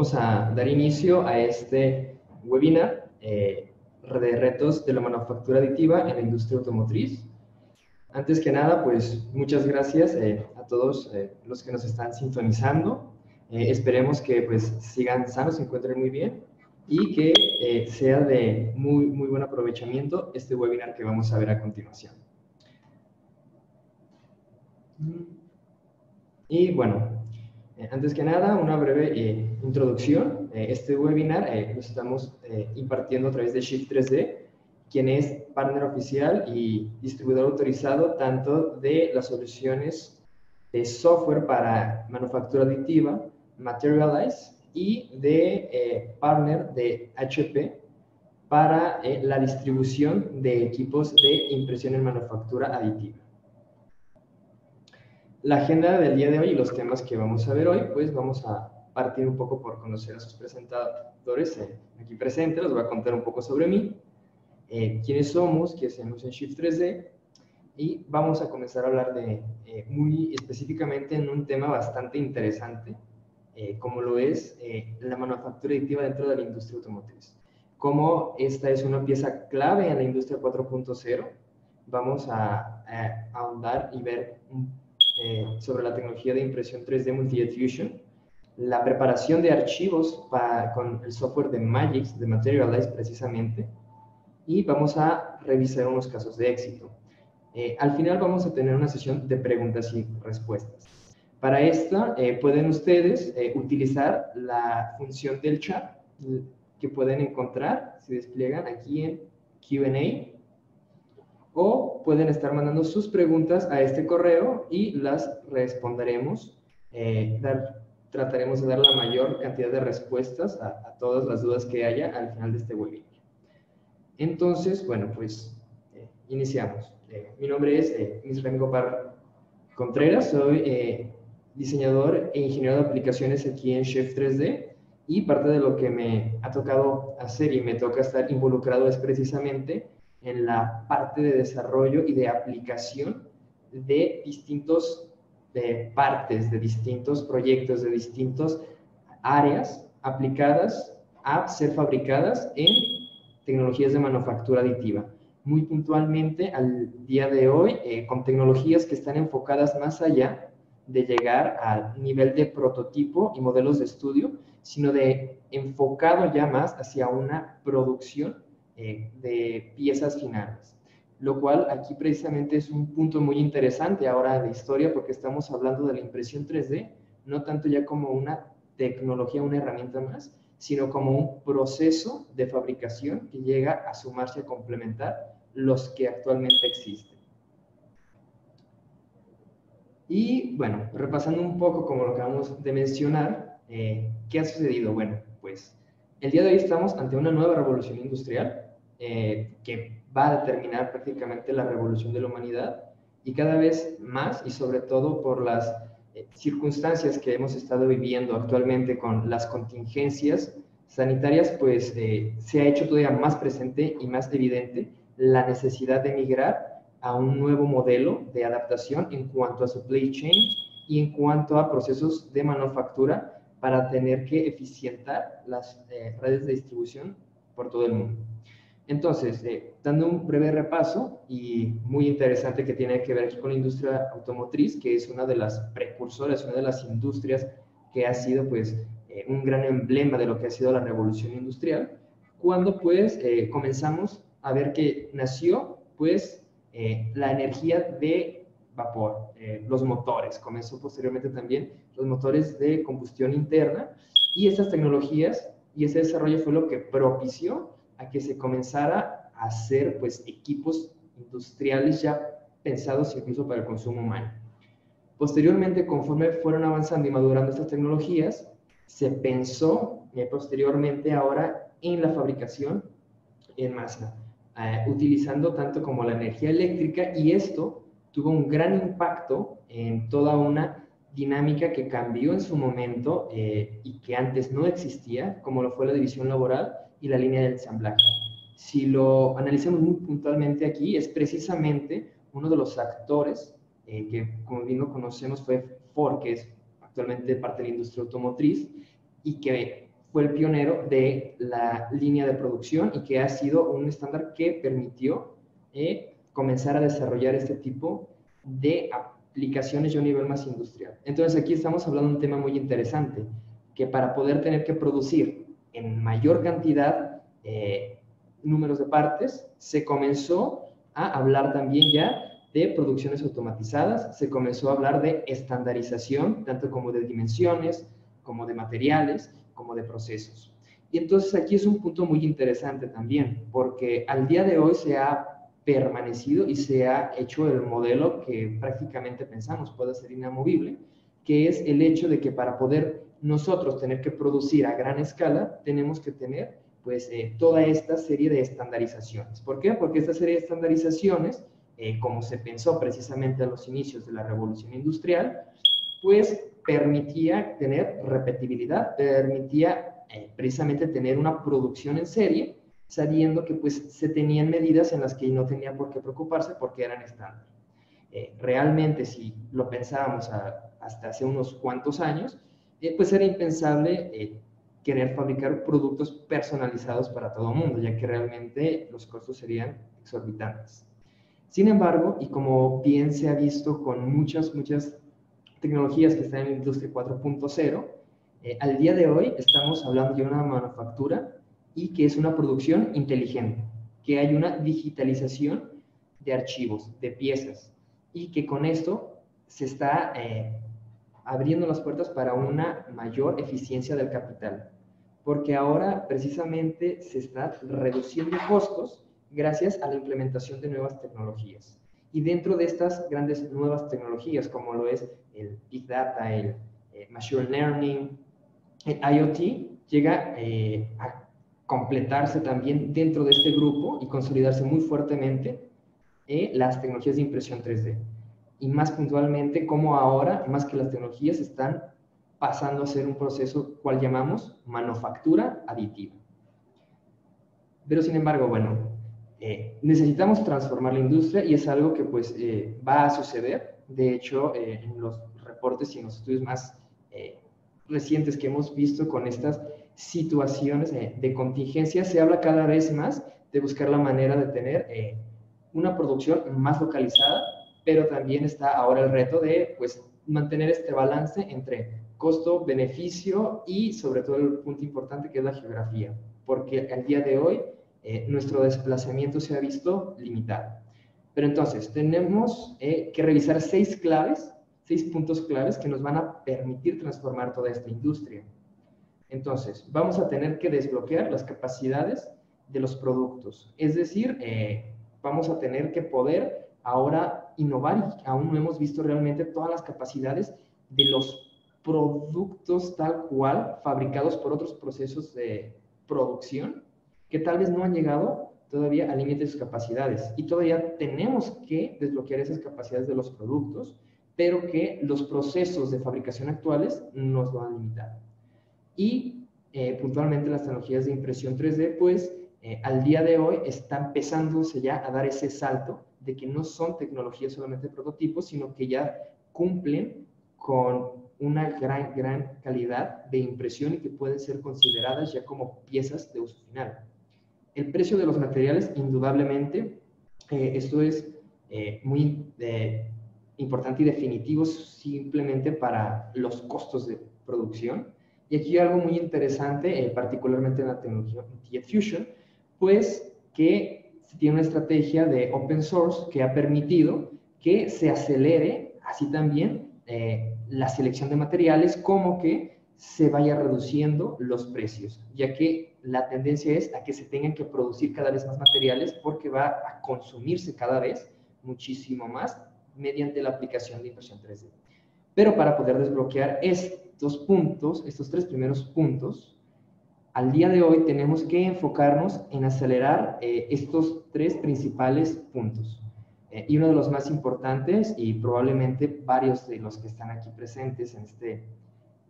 vamos a dar inicio a este webinar eh, de retos de la manufactura aditiva en la industria automotriz. Antes que nada, pues muchas gracias eh, a todos eh, los que nos están sintonizando. esperemos que pues sigan sanos, se encuentren muy bien y que sea de muy, muy buen aprovechamiento este webinar que vamos a ver a continuación. Y bueno, eh, antes que nada, una breve eh, introducción. Eh, este webinar lo estamos impartiendo a través de Shift 3D, quien es partner oficial y distribuidor autorizado tanto de las soluciones de software para manufactura aditiva, Materialize, y de partner de HP para la distribución de equipos de impresión en manufactura aditiva la agenda del día de hoy y los temas que vamos a ver hoy, pues vamos a partir un poco por conocer a sus presentadores eh, aquí presentes, les voy a contar un poco sobre mí, eh, quiénes somos, qué hacemos en Shift 3D, y vamos a comenzar a hablar de, eh, muy específicamente en un tema bastante interesante, como lo es la manufactura aditiva dentro de la industria automotriz. Como esta es una pieza clave en la industria 4.0, vamos a, a ahondar y ver un eh, sobre la tecnología de impresión 3D Multi-Jet Fusion, la preparación de archivos con el software de Magix, de Materialize precisamente, y vamos a revisar unos casos de éxito. Eh, al final vamos a tener una sesión de preguntas y respuestas. Para esta eh, pueden ustedes utilizar la función del chat que pueden encontrar, si despliegan aquí en Q&A, o pueden estar mandando sus preguntas a este correo y las responderemos. Eh, trataremos de dar la mayor cantidad de respuestas a, todas las dudas que haya al final de este webinar. Entonces, bueno, pues eh, iniciamos. Eh, mi nombre es eh, Israel Gopar Contreras, soy diseñador e ingeniero de aplicaciones aquí en Chef 3D y parte de lo que me ha tocado hacer y me toca estar involucrado es precisamente en la parte de desarrollo y de aplicación de distintos de partes, de distintos proyectos, de distintas áreas aplicadas a ser fabricadas en tecnologías de manufactura aditiva. Muy puntualmente al día de hoy, eh, con tecnologías que están enfocadas más allá de llegar al nivel de prototipo y modelos de estudio, sino de enfocado ya más hacia una producción eh, de piezas finales. Lo cual aquí precisamente es un punto muy interesante ahora de historia porque estamos hablando de la impresión 3D, no tanto ya como una tecnología, una herramienta más, sino como un proceso de fabricación que llega a sumarse a complementar los que actualmente existen. Y bueno, repasando un poco como lo acabamos de mencionar, eh, ¿qué ha sucedido? Bueno, pues el día de hoy estamos ante una nueva revolución industrial eh, que va a determinar prácticamente la revolución de la humanidad y cada vez más y sobre todo por las eh, circunstancias que hemos estado viviendo actualmente con las contingencias sanitarias, pues eh, se ha hecho todavía más presente y más evidente la necesidad de migrar a un nuevo modelo de adaptación en cuanto a supply chain y en cuanto a procesos de manufactura para tener que eficientar las redes de distribución por todo el mundo. Entonces, eh, dando un breve repaso y muy interesante que tiene que ver aquí con la industria automotriz, que es una de las precursoras, una de las industrias que ha sido pues eh, un gran emblema de lo que ha sido la revolución industrial, cuando pues eh, comenzamos a ver que nació pues la energía de vapor, los motores, comenzó posteriormente también los motores de combustión interna y esas tecnologías y ese desarrollo fue lo que propició a que se comenzara a hacer pues equipos industriales ya pensados incluso para el consumo humano. Posteriormente, conforme fueron avanzando y madurando estas tecnologías, se pensó eh, posteriormente ahora en la fabricación en masa, eh, utilizando tanto como la energía eléctrica y esto tuvo un gran impacto en toda una dinámica que cambió en su momento eh, y que antes no existía, como lo fue la división laboral, y la línea del ensamblaje. Si lo analizamos muy puntualmente aquí, es precisamente uno de los actores eh, que, como bien lo conocemos, fue Ford, que es actualmente parte de la industria automotriz, y que fue el pionero de la línea de producción y que ha sido un estándar que permitió eh, comenzar a desarrollar este tipo de aplicaciones ya a un nivel más industrial. Entonces aquí estamos hablando de un tema muy interesante, que para poder tener que producir en mayor cantidad eh, números de partes, se comenzó a hablar también ya de producciones automatizadas, se comenzó a hablar de estandarización, tanto como de dimensiones, como de materiales, como de procesos. Y entonces aquí es un punto muy interesante también, porque al día de hoy se ha permanecido y se ha hecho el modelo que prácticamente pensamos puede ser inamovible, que es el hecho de que para poder nosotros tener que producir a gran escala, tenemos que tener pues eh, toda esta serie de estandarizaciones. ¿Por qué? Porque esta serie de estandarizaciones, eh, como se pensó precisamente a los inicios de la revolución industrial, pues permitía tener repetibilidad, permitía eh, precisamente tener una producción en serie sabiendo que pues se tenían medidas en las que no tenía por qué preocuparse porque eran estándar. Eh, realmente, si lo pensábamos hasta hace unos cuantos años, eh, pues era impensable eh, querer fabricar productos personalizados para todo el mundo, ya que realmente los costos serían exorbitantes. Sin embargo, y como bien se ha visto con muchas, muchas tecnologías que están en la industria 4.0, al día de hoy estamos hablando de una manufactura y que es una producción inteligente, que hay una digitalización de archivos, de piezas, y que con esto se está eh, abriendo las puertas para una mayor eficiencia del capital, porque ahora precisamente se está reduciendo costos gracias a la implementación de nuevas tecnologías. Y dentro de estas grandes nuevas tecnologías, como lo es el Big Data, el eh, Machine Learning, el IoT, llega eh, a completarse también dentro de este grupo y consolidarse muy fuertemente eh, las tecnologías de impresión 3D. Y más puntualmente, cómo ahora, más que las tecnologías, están pasando a ser un proceso cual llamamos manufactura aditiva. Pero sin embargo, bueno, eh, necesitamos transformar la industria y es algo que pues eh, va a suceder. De hecho, eh, en los reportes y en los estudios más recientes que hemos visto con estas situaciones de contingencia, se habla cada vez más de buscar la manera de tener eh, una producción más localizada, pero también está ahora el reto de pues, mantener este balance entre costo, beneficio y sobre todo el punto importante que es la geografía, porque al día de hoy eh, nuestro desplazamiento se ha visto limitado. Pero entonces, tenemos eh, que revisar seis claves, seis puntos claves que nos van a permitir transformar toda esta industria. Entonces, vamos a tener que desbloquear las capacidades de los productos. Es decir, eh, vamos a tener que poder ahora innovar y aún no hemos visto realmente todas las capacidades de los productos tal cual fabricados por otros procesos de producción que tal vez no han llegado todavía al límite de sus capacidades. Y todavía tenemos que desbloquear esas capacidades de los productos, pero que los procesos de fabricación actuales nos lo han limitado. Y eh, puntualmente las tecnologías de impresión 3D, pues eh, al día de hoy está empezándose ya a dar ese salto de que no son tecnologías solamente de prototipos, sino que ya cumplen con una gran, gran calidad de impresión y que pueden ser consideradas ya como piezas de uso final. El precio de los materiales, indudablemente, eh, esto es muy importante y definitivo simplemente para los costos de producción y aquí algo muy interesante, eh, particularmente en la tecnología Fusion, pues que tiene una estrategia de open source que ha permitido que se acelere así también eh, la selección de materiales como que se vaya reduciendo los precios, ya que la tendencia es a que se tengan que producir cada vez más materiales porque va a consumirse cada vez muchísimo más mediante la aplicación de impresión 3D. Pero para poder desbloquear estos puntos, estos tres primeros puntos, al día de hoy tenemos que enfocarnos en acelerar eh, estos tres principales puntos. Eh, y uno de los más importantes, y probablemente varios de los que están aquí presentes en este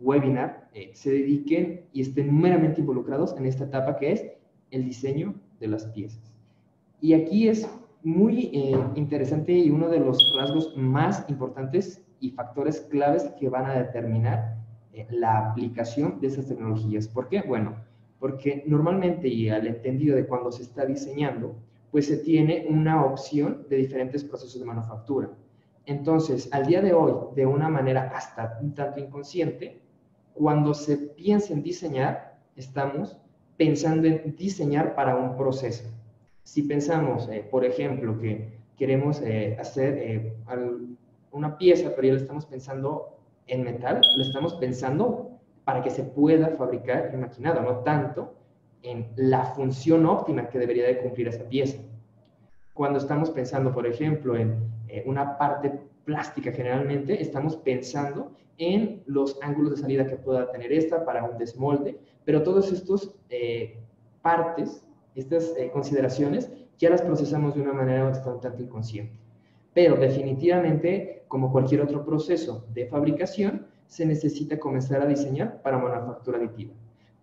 webinar, eh, se dediquen y estén meramente involucrados en esta etapa que es el diseño de las piezas. Y aquí es muy interesante y uno de los rasgos más importantes y factores claves que van a determinar eh, la aplicación de esas tecnologías. ¿Por qué? Bueno, porque normalmente y al entendido de cuando se está diseñando, pues se tiene una opción de diferentes procesos de manufactura. Entonces, al día de hoy, de una manera hasta un tanto inconsciente, cuando se piensa en diseñar, estamos pensando en diseñar para un proceso. Si pensamos, eh, por ejemplo, que queremos eh, hacer una pieza, pero ya lo estamos pensando en metal, lo estamos pensando para que se pueda fabricar en maquinado, no tanto en la función óptima que debería de cumplir esa pieza. Cuando estamos pensando, por ejemplo, en una parte plástica generalmente, estamos pensando en los ángulos de salida que pueda tener esta para un desmolde, pero todas estas eh, partes, estas eh, consideraciones, ya las procesamos de una manera bastante inconsciente. Pero definitivamente, como cualquier otro proceso de fabricación, se necesita comenzar a diseñar para manufactura aditiva.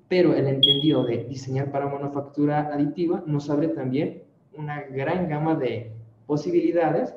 Pero el entendido de diseñar para manufactura aditiva nos abre también una gran gama de posibilidades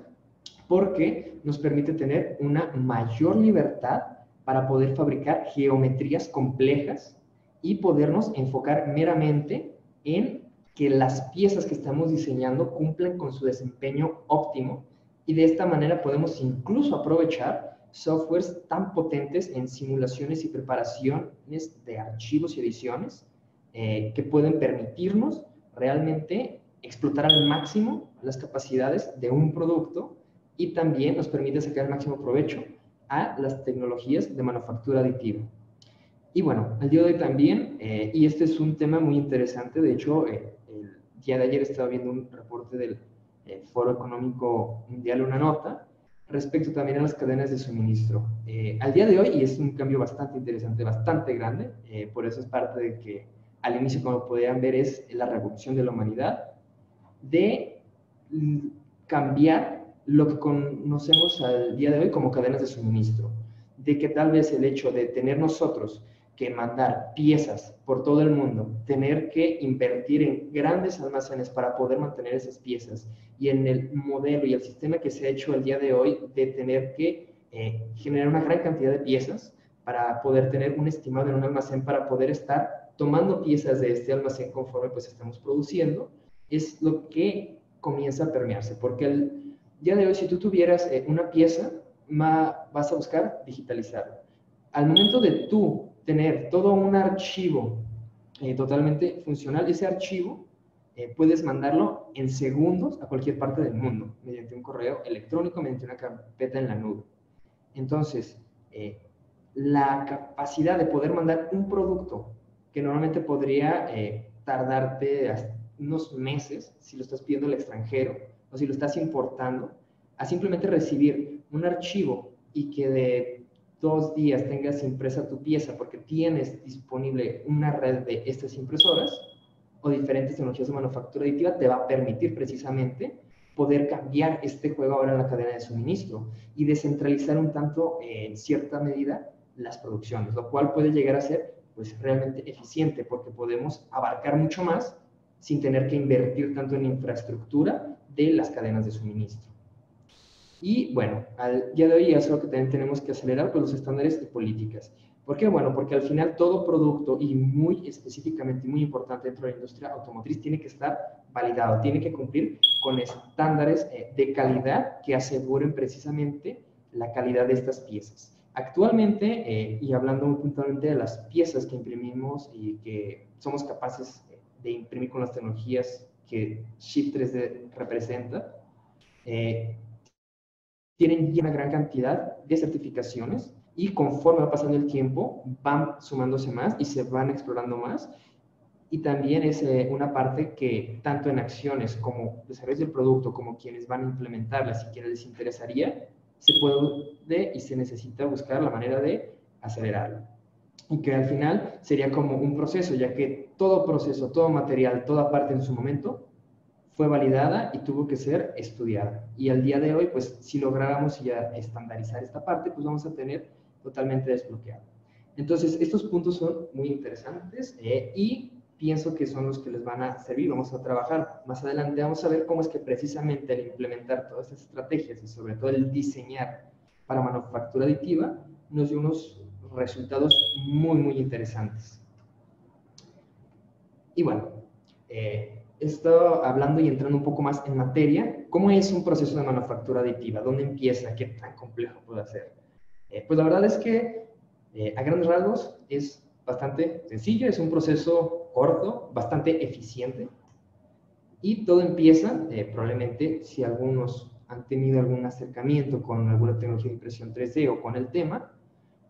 porque nos permite tener una mayor libertad para poder fabricar geometrías complejas y podernos enfocar meramente en que las piezas que estamos diseñando cumplan con su desempeño óptimo y de esta manera podemos incluso aprovechar softwares tan potentes en simulaciones y preparaciones de archivos y ediciones eh, que pueden permitirnos realmente explotar al máximo las capacidades de un producto y también nos permite sacar el máximo provecho a las tecnologías de manufactura aditiva. Y bueno, el día de hoy también, eh, y este es un tema muy interesante, de hecho, eh, el día de ayer estaba viendo un reporte del eh, Foro Económico Mundial, una nota, respecto también a las cadenas de suministro. al día de hoy, y es un cambio bastante interesante, bastante grande, por eso es parte de que al inicio, como podían ver, es la revolución de la humanidad, de cambiar lo que conocemos al día de hoy como cadenas de suministro, de que tal vez el hecho de tener nosotros que mandar piezas por todo el mundo, tener que invertir en grandes almacenes para poder mantener esas piezas y en el modelo y el sistema que se ha hecho el día de hoy de tener que eh, generar una gran cantidad de piezas para poder tener un estimado en un almacén para poder estar tomando piezas de este almacén conforme pues estamos produciendo, es lo que comienza a permearse, porque el, ya de hoy, si tú tuvieras eh, una pieza, vas a buscar digitalizarla. Al momento de tú tener todo un archivo eh, totalmente funcional, ese archivo eh, puedes mandarlo en segundos a cualquier parte del mundo, mediante un correo electrónico, mediante una carpeta en la nube. Entonces, la capacidad de poder mandar un producto que normalmente podría tardarte unos meses si lo estás pidiendo al extranjero, o si lo estás importando, a simplemente recibir un archivo y que de dos días tengas impresa tu pieza porque tienes disponible una red de estas impresoras o diferentes tecnologías de manufactura aditiva, te va a permitir precisamente poder cambiar este juego ahora en la cadena de suministro y descentralizar un tanto, en cierta medida, las producciones, lo cual puede llegar a ser pues realmente eficiente porque podemos abarcar mucho más sin tener que invertir tanto en infraestructura de las cadenas de suministro. Y bueno, al día de hoy es algo que también tenemos que acelerar con los estándares de políticas. ¿Por qué? Bueno, porque al final todo producto, y muy específicamente muy importante dentro de la industria automotriz, tiene que estar validado, tiene que cumplir con estándares eh, de calidad que aseguren precisamente la calidad de estas piezas. Actualmente, eh, y hablando puntualmente de las piezas que imprimimos y que somos capaces de imprimir con las tecnologías que Shift 3D representa, eh, tienen ya una gran cantidad de certificaciones y conforme va pasando el tiempo van sumándose más y se van explorando más. Y también es eh, una parte que tanto en acciones como desarrollo del producto, como quienes van a implementarlas y quienes les interesaría, se puede y se necesita buscar la manera de acelerarlo y que al final sería como un proceso, ya que todo proceso, todo material, toda parte en su momento fue validada y tuvo que ser estudiada. Y al día de hoy, pues si lográramos ya estandarizar esta parte, pues vamos a tener totalmente desbloqueado. Entonces, estos puntos son muy interesantes eh, y pienso que son los que les van a servir. Vamos a trabajar más adelante, vamos a ver cómo es que precisamente el implementar todas estas estrategias y sobre todo el diseñar para manufactura aditiva nos dio unos resultados muy, muy interesantes. Y bueno, eh, esto hablando y entrando un poco más en materia, ¿cómo es un proceso de manufactura aditiva? ¿Dónde empieza? ¿Qué tan complejo puede ser? Eh, pues la verdad es que eh, a grandes rasgos es bastante sencillo, es un proceso corto, bastante eficiente y todo empieza, eh, probablemente si algunos han tenido algún acercamiento con alguna tecnología de impresión 3D o con el tema,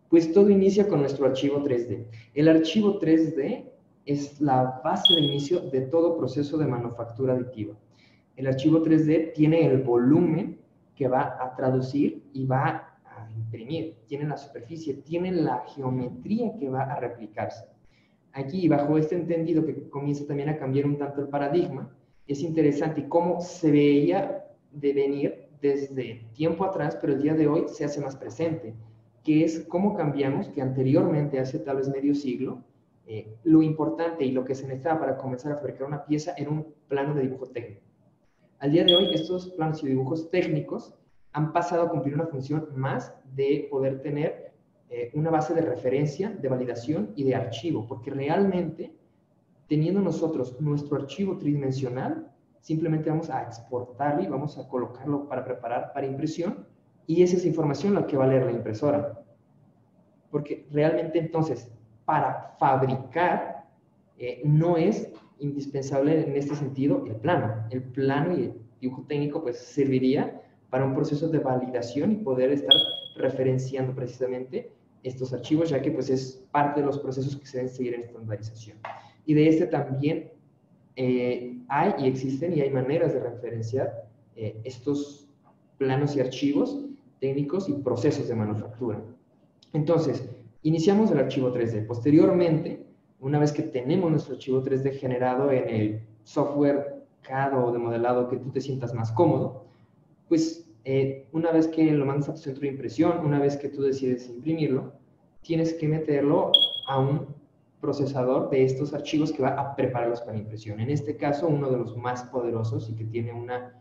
pues todo inicia con nuestro archivo 3D. El archivo 3D es la base de inicio de todo proceso de manufactura aditiva. El archivo 3D tiene el volumen que va a traducir y va imprimir, tiene la superficie, tiene la geometría que va a replicarse. Aquí, bajo este entendido que comienza también a cambiar un tanto el paradigma, es interesante cómo se veía de venir desde tiempo atrás, pero el día de hoy se hace más presente, que es cómo cambiamos, que anteriormente, hace tal vez medio siglo, eh, lo importante y lo que se necesitaba para comenzar a fabricar una pieza era un plano de dibujo técnico. Al día de hoy, estos planos y dibujos técnicos han pasado a cumplir una función más de poder tener eh, una base de referencia, de validación y de archivo, porque realmente teniendo nosotros nuestro archivo tridimensional, simplemente vamos a exportarlo y vamos a colocarlo para preparar para impresión y esa es información la que va a leer la impresora. Porque realmente entonces, para fabricar, eh, no es indispensable en este sentido el plano. El plano y el dibujo técnico pues serviría para un proceso de validación y poder estar referenciando precisamente estos archivos, ya que pues es parte de los procesos que se deben seguir en estandarización. Y de este también eh, hay y existen y hay maneras de referenciar eh, estos planos y archivos técnicos y procesos de manufactura. Entonces, iniciamos el archivo 3D. Posteriormente, una vez que tenemos nuestro archivo 3D generado en el software CAD o de modelado que tú te sientas más cómodo, pues eh, una vez que lo mandas a tu centro de impresión, una vez que tú decides imprimirlo, tienes que meterlo a un procesador de estos archivos que va a prepararlos para impresión. En este caso, uno de los más poderosos y que tiene una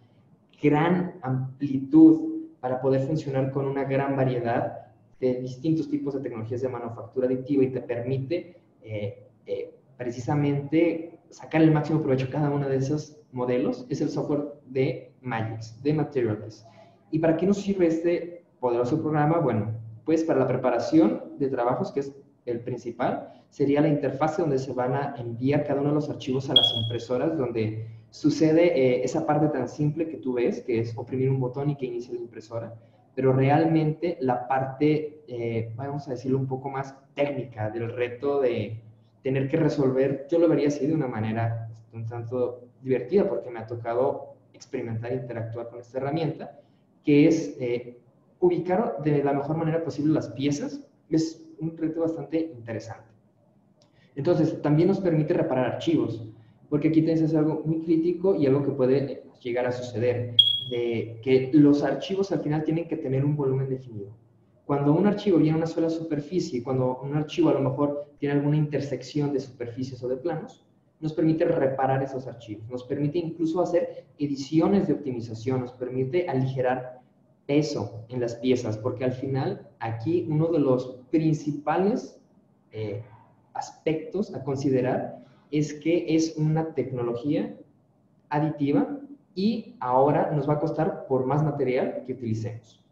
gran amplitud para poder funcionar con una gran variedad de distintos tipos de tecnologías de manufactura aditiva y te permite eh, eh, precisamente sacar el máximo provecho a cada uno de esos modelos, es el software de Magix, de Materials. ¿Y para qué nos sirve este poderoso programa? Bueno, pues para la preparación de trabajos, que es el principal, sería la interfase donde se van a enviar cada uno de los archivos a las impresoras, donde sucede eh, esa parte tan simple que tú ves, que es oprimir un botón y que inicie la impresora, pero realmente la parte, eh, vamos a decirlo un poco más técnica, del reto de tener que resolver, yo lo vería así de una manera un tanto divertida, porque me ha tocado experimentar e interactuar con esta herramienta, que es eh, ubicar de la mejor manera posible las piezas. Es un reto bastante interesante. Entonces, también nos permite reparar archivos, porque aquí tienes algo muy crítico y algo que puede llegar a suceder, de que los archivos al final tienen que tener un volumen definido. Cuando un archivo viene a una sola superficie, cuando un archivo a lo mejor tiene alguna intersección de superficies o de planos, nos permite reparar esos archivos, nos permite incluso hacer ediciones de optimización, nos permite aligerar peso en las piezas, porque al final aquí uno de los principales eh, aspectos a considerar es que es una tecnología aditiva y ahora nos va a costar por más material que utilicemos.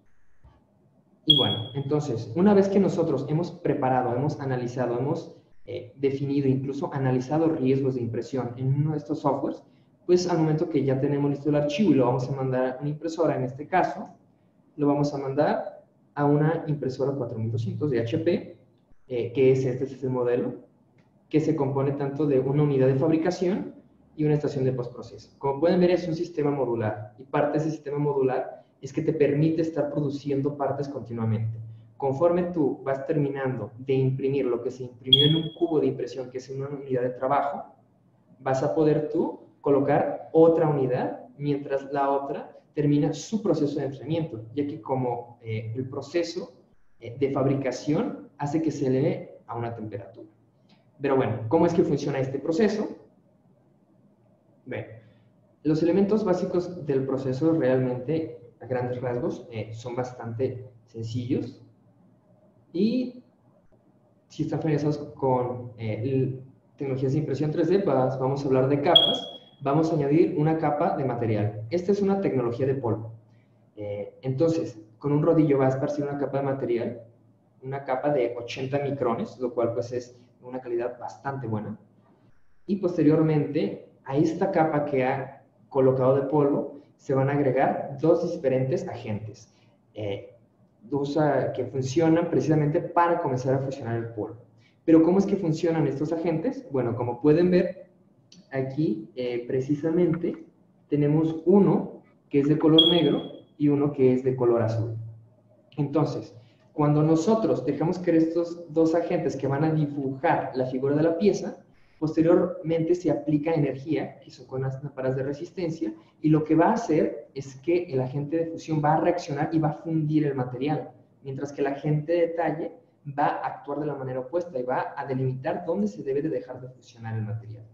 Y bueno, entonces, una vez que nosotros hemos preparado, hemos analizado, hemos eh, definido, incluso analizado riesgos de impresión en uno de estos softwares, pues al momento que ya tenemos listo el archivo y lo vamos a mandar a una impresora, en este caso, lo vamos a mandar a una impresora 4200 de HP, eh, que es este, es el modelo, que se compone tanto de una unidad de fabricación y una estación de postproceso. Como pueden ver, es un sistema modular y parte de ese sistema modular es que te permite estar produciendo partes continuamente conforme tú vas terminando de imprimir lo que se imprimió en un cubo de impresión, que es una unidad de trabajo, vas a poder tú colocar otra unidad mientras la otra termina su proceso de enfriamiento, ya que como eh, el proceso eh, de fabricación hace que se eleve a una temperatura. Pero bueno, ¿cómo es que funciona este proceso? Los elementos básicos del proceso realmente, a grandes rasgos, eh, son bastante sencillos. Y si están familiarizados con eh, tecnologías de impresión 3D, vamos a hablar de capas. Vamos a añadir una capa de material. Esta es una tecnología de polvo. Eh, entonces, con un rodillo va a esparcir una capa de material, una capa de 80 micrones, lo cual pues es una calidad bastante buena. Y posteriormente, a esta capa que ha colocado de polvo, se van a agregar dos diferentes agentes. Eh, dos que funcionan precisamente para comenzar a fusionar el polvo. Pero ¿cómo es que funcionan estos agentes? Bueno, como pueden ver, aquí eh, precisamente tenemos uno que es de color negro y uno que es de color azul. Entonces, cuando nosotros dejamos que estos dos agentes que van a dibujar la figura de la pieza, posteriormente se aplica energía, que son con las lámparas de resistencia, y lo que va a hacer es que el agente de fusión va a reaccionar y va a fundir el material, mientras que el agente de detalle va a actuar de la manera opuesta y va a delimitar dónde se debe de dejar de fusionar el material.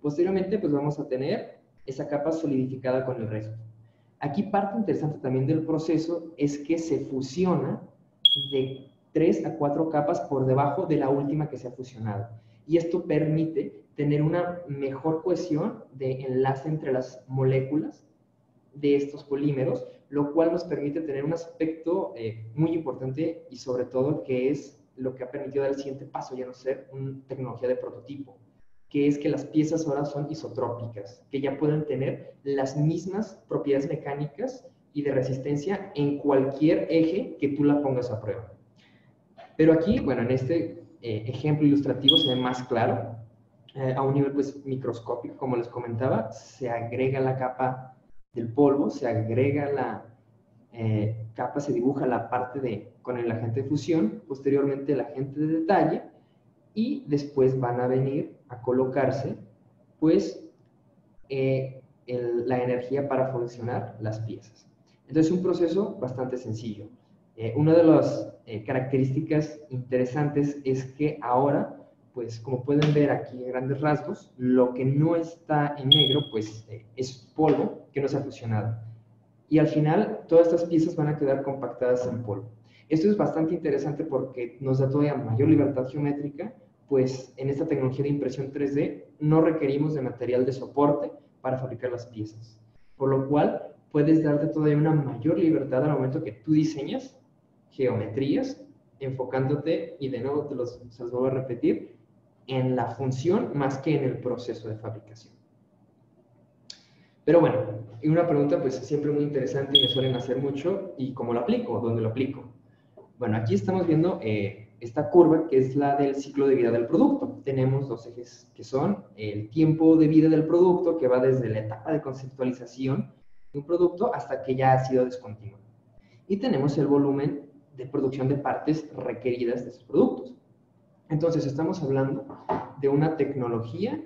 Posteriormente, pues vamos a tener esa capa solidificada con el resto. Aquí parte interesante también del proceso es que se fusiona de 3 a 4 capas por debajo de la última que se ha fusionado. Y esto permite tener una mejor cohesión de enlace entre las moléculas de estos polímeros, lo cual nos permite tener un aspecto eh, muy importante y sobre todo que es lo que ha permitido dar el siguiente paso, ya no ser una tecnología de prototipo, que es que las piezas ahora son isotrópicas, que ya pueden tener las mismas propiedades mecánicas y de resistencia en cualquier eje que tú la pongas a prueba. Pero aquí, bueno, en este eh, ejemplo ilustrativo se ve más claro, eh, a un nivel pues microscópico, como les comentaba, se agrega la capa del polvo, se agrega la eh, capa, se dibuja la parte de, con el agente de fusión, posteriormente el agente de detalle, y después van a venir a colocarse, pues, eh, la energía para funcionar las piezas. Entonces, es un proceso bastante sencillo. Una de las características interesantes es que ahora pues como pueden ver aquí en grandes rasgos, lo que no está en negro, pues eh, es polvo que no se ha fusionado. Y al final, todas estas piezas van a quedar compactadas en polvo. Esto es bastante interesante porque nos da todavía mayor libertad geométrica, pues en esta tecnología de impresión 3D no requerimos de material de soporte para fabricar las piezas. Por lo cual, puedes darte todavía una mayor libertad al momento que tú diseñas geometrías, enfocándote, y de nuevo te los, se los vuelvo a repetir, en la función más que en el proceso de fabricación. Pero bueno, y una pregunta pues siempre muy interesante y me suelen hacer mucho, ¿y cómo lo aplico? ¿Dónde lo aplico? Bueno, aquí estamos viendo eh, esta curva que es la del ciclo de vida del producto. Tenemos dos ejes que son el tiempo de vida del producto, que va desde la etapa de conceptualización de un producto hasta que ya ha sido descontinuado. Y tenemos el volumen de producción de partes requeridas de esos productos. Entonces, estamos hablando de una tecnología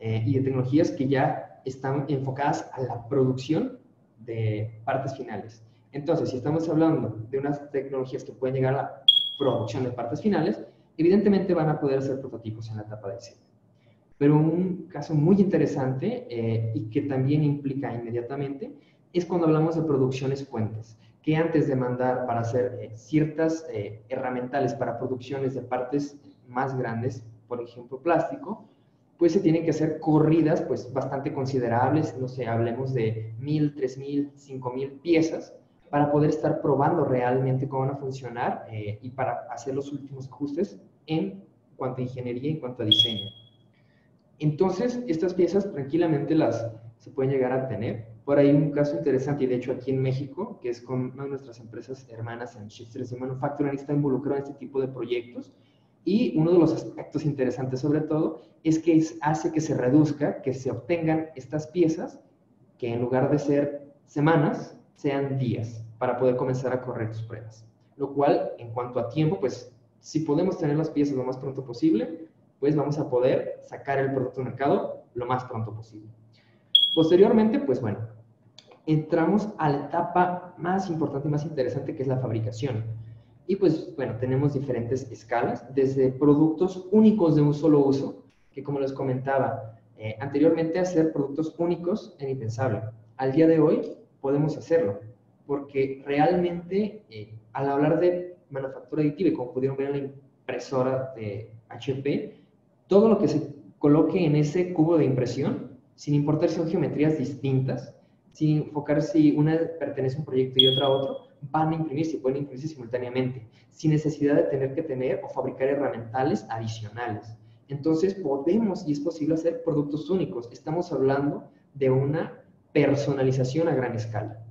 eh, y de tecnologías que ya están enfocadas a la producción de partes finales. Entonces, si estamos hablando de unas tecnologías que pueden llegar a la producción de partes finales, evidentemente van a poder hacer prototipos en la etapa de diseño. Pero un caso muy interesante eh, y que también implica inmediatamente es cuando hablamos de producciones fuentes, que antes de mandar para hacer eh, ciertas herramientales para producciones de partes más grandes, por ejemplo plástico, pues se tienen que hacer corridas pues bastante considerables, no sé, hablemos de mil, tres mil, cinco mil piezas para poder estar probando realmente cómo van a funcionar eh, y para hacer los últimos ajustes en cuanto a ingeniería en cuanto a diseño. Entonces, estas piezas tranquilamente las se pueden llegar a tener. Por ahí un caso interesante, y de hecho aquí en México, que es con una de nuestras empresas hermanas en Shifters de Manufacturing, está involucrado en este tipo de proyectos y uno de los aspectos interesantes sobre todo es que hace que se reduzca, que se obtengan estas piezas que en lugar de ser semanas, sean días para poder comenzar a correr tus pruebas. Lo cual, en cuanto a tiempo, pues si podemos tener las piezas lo más pronto posible, pues vamos a poder sacar el producto al mercado lo más pronto posible. Posteriormente, pues bueno, entramos a la etapa más importante y más interesante que es la fabricación y pues bueno, tenemos diferentes escalas, desde productos únicos de un solo uso, que como les comentaba, eh, anteriormente hacer productos únicos era impensable. Al día de hoy podemos hacerlo, porque realmente eh, al hablar de manufactura aditiva, y como pudieron ver en la impresora de HP, todo lo que se coloque en ese cubo de impresión, sin importar si son geometrías distintas, sin enfocar si una pertenece a un proyecto y otra a otro, van a imprimirse y pueden imprimirse simultáneamente, sin necesidad de tener que tener o fabricar herramientales adicionales. Entonces podemos y es posible hacer productos únicos. Estamos hablando de una personalización a gran escala,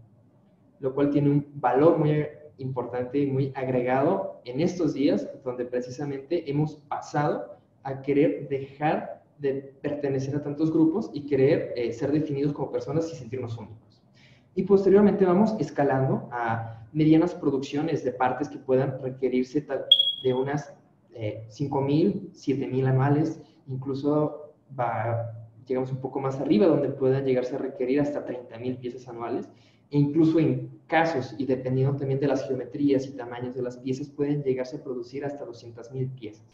lo cual tiene un valor muy importante y muy agregado en estos días donde precisamente hemos pasado a querer dejar de pertenecer a tantos grupos y querer eh, ser definidos como personas y sentirnos únicos. Y posteriormente vamos escalando a medianas producciones de partes que puedan requerirse de unas eh, 5.000, 7.000 anuales, incluso llegamos un poco más arriba donde puedan llegarse a requerir hasta 30.000 piezas anuales e incluso en casos y dependiendo también de las geometrías y tamaños de las piezas pueden llegarse a producir hasta 200.000 piezas.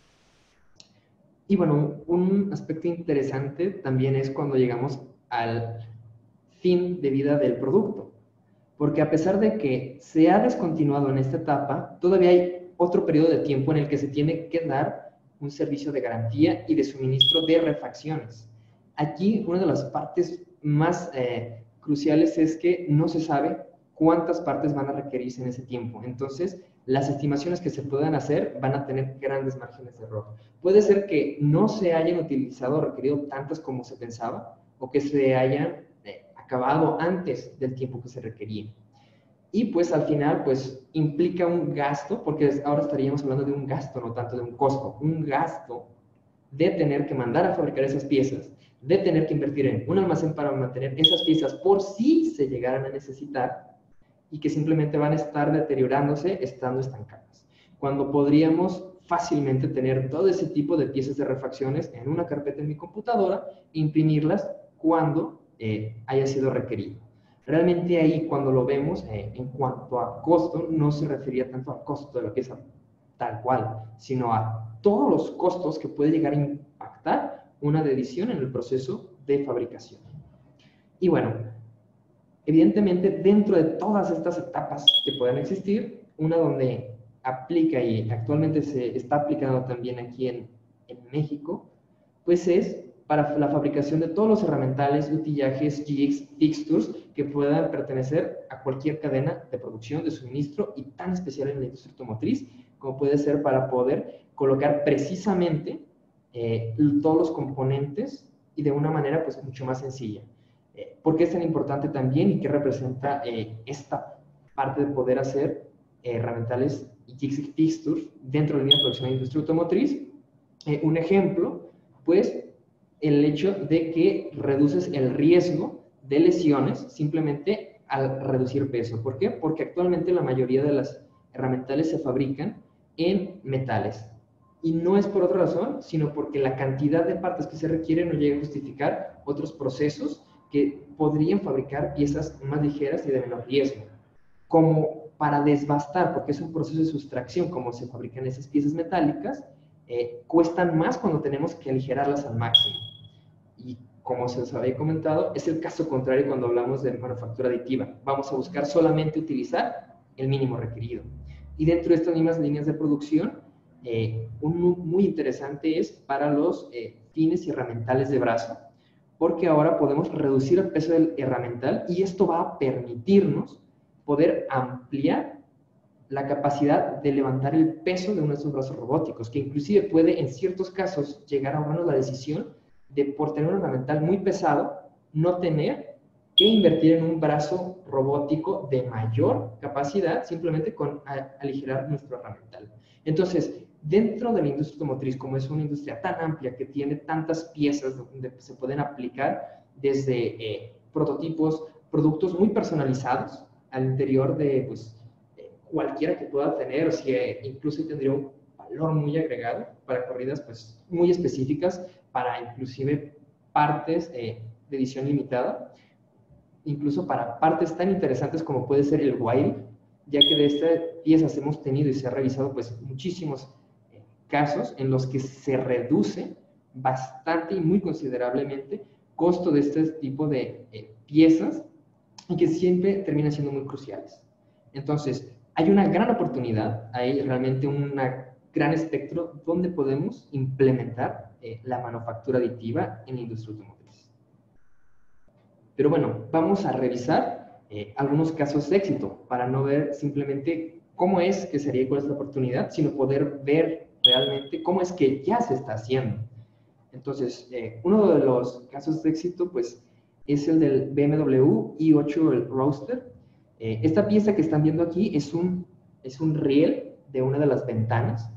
Y bueno, un aspecto interesante también es cuando llegamos al fin de vida del producto, porque a pesar de que se ha descontinuado en esta etapa, todavía hay otro periodo de tiempo en el que se tiene que dar un servicio de garantía y de suministro de refacciones. Aquí una de las partes más eh, cruciales es que no se sabe cuántas partes van a requerirse en ese tiempo. Entonces, las estimaciones que se puedan hacer van a tener grandes márgenes de error. Puede ser que no se hayan utilizado o requerido tantas como se pensaba o que se hayan eh, acabado antes del tiempo que se requería. Y pues al final pues implica un gasto, porque ahora estaríamos hablando de un gasto, no tanto de un costo, un gasto de tener que mandar a fabricar esas piezas, de tener que invertir en un almacén para mantener esas piezas por si se llegaran a necesitar y que simplemente van a estar deteriorándose estando estancadas. Cuando podríamos fácilmente tener todo ese tipo de piezas de refacciones en una carpeta en mi computadora e imprimirlas cuando eh, haya sido requerido. Realmente ahí cuando lo vemos eh, en cuanto a costo, no se refería tanto al costo de la pieza tal cual, sino a todos los costos que puede llegar a impactar una edición en el proceso de fabricación. Y bueno, Evidentemente, dentro de todas estas etapas que puedan existir, una donde aplica y actualmente se está aplicando también aquí en, en México, pues es para la fabricación de todos los herramientales, utillajes, jigs, fixtures que puedan pertenecer a cualquier cadena de producción, de suministro y tan especial en la industria automotriz como puede ser para poder colocar precisamente eh, todos los componentes y de una manera pues mucho más sencilla. ¿Por qué es tan importante también y qué representa eh, esta parte de poder hacer eh, herramientales y fixtures dentro de la línea de producción de industria automotriz? Eh, un ejemplo, pues, el hecho de que reduces el riesgo de lesiones simplemente al reducir peso. ¿Por qué? Porque actualmente la mayoría de las herramientales se fabrican en metales. Y no es por otra razón, sino porque la cantidad de partes que se requieren no llega a justificar otros procesos que podrían fabricar piezas más ligeras y de menor riesgo, como para desbastar, porque es un proceso de sustracción, como se fabrican esas piezas metálicas, eh, cuestan más cuando tenemos que aligerarlas al máximo. Y como se os había comentado, es el caso contrario cuando hablamos de manufactura aditiva. Vamos a buscar solamente utilizar el mínimo requerido. Y dentro de estas mismas líneas de producción, eh, un muy interesante es para los eh, fines herramientales de brazo, porque ahora podemos reducir el peso del herramental y esto va a permitirnos poder ampliar la capacidad de levantar el peso de nuestros brazos robóticos, que inclusive puede en ciertos casos llegar a menos la decisión de por tener un herramental muy pesado, no tener que invertir en un brazo robótico de mayor capacidad simplemente con aligerar nuestro herramental. Entonces, dentro de la industria automotriz, como es una industria tan amplia que tiene tantas piezas donde se pueden aplicar desde eh, prototipos, productos muy personalizados al interior de pues, eh, cualquiera que pueda tener, o si eh, incluso tendría un valor muy agregado para corridas pues, muy específicas, para inclusive partes de edición limitada, incluso para partes tan interesantes como puede ser el wiring, ya que de estas piezas hemos tenido y se ha revisado pues muchísimos casos en los que se reduce bastante y muy considerablemente costo de este tipo de eh, piezas y que siempre terminan siendo muy cruciales. Entonces, hay una gran oportunidad, hay realmente una gran espectro donde podemos implementar eh, la manufactura aditiva en la industria automotriz. Pero bueno, vamos a revisar eh, algunos casos de éxito para no ver simplemente cómo es que sería y cuál es la oportunidad, sino poder ver realmente cómo es que ya se está haciendo. Entonces, eh, uno de los casos de éxito, pues, es el del BMW i8 el Roadster. esta pieza que están viendo aquí es un, es un riel de una de las ventanas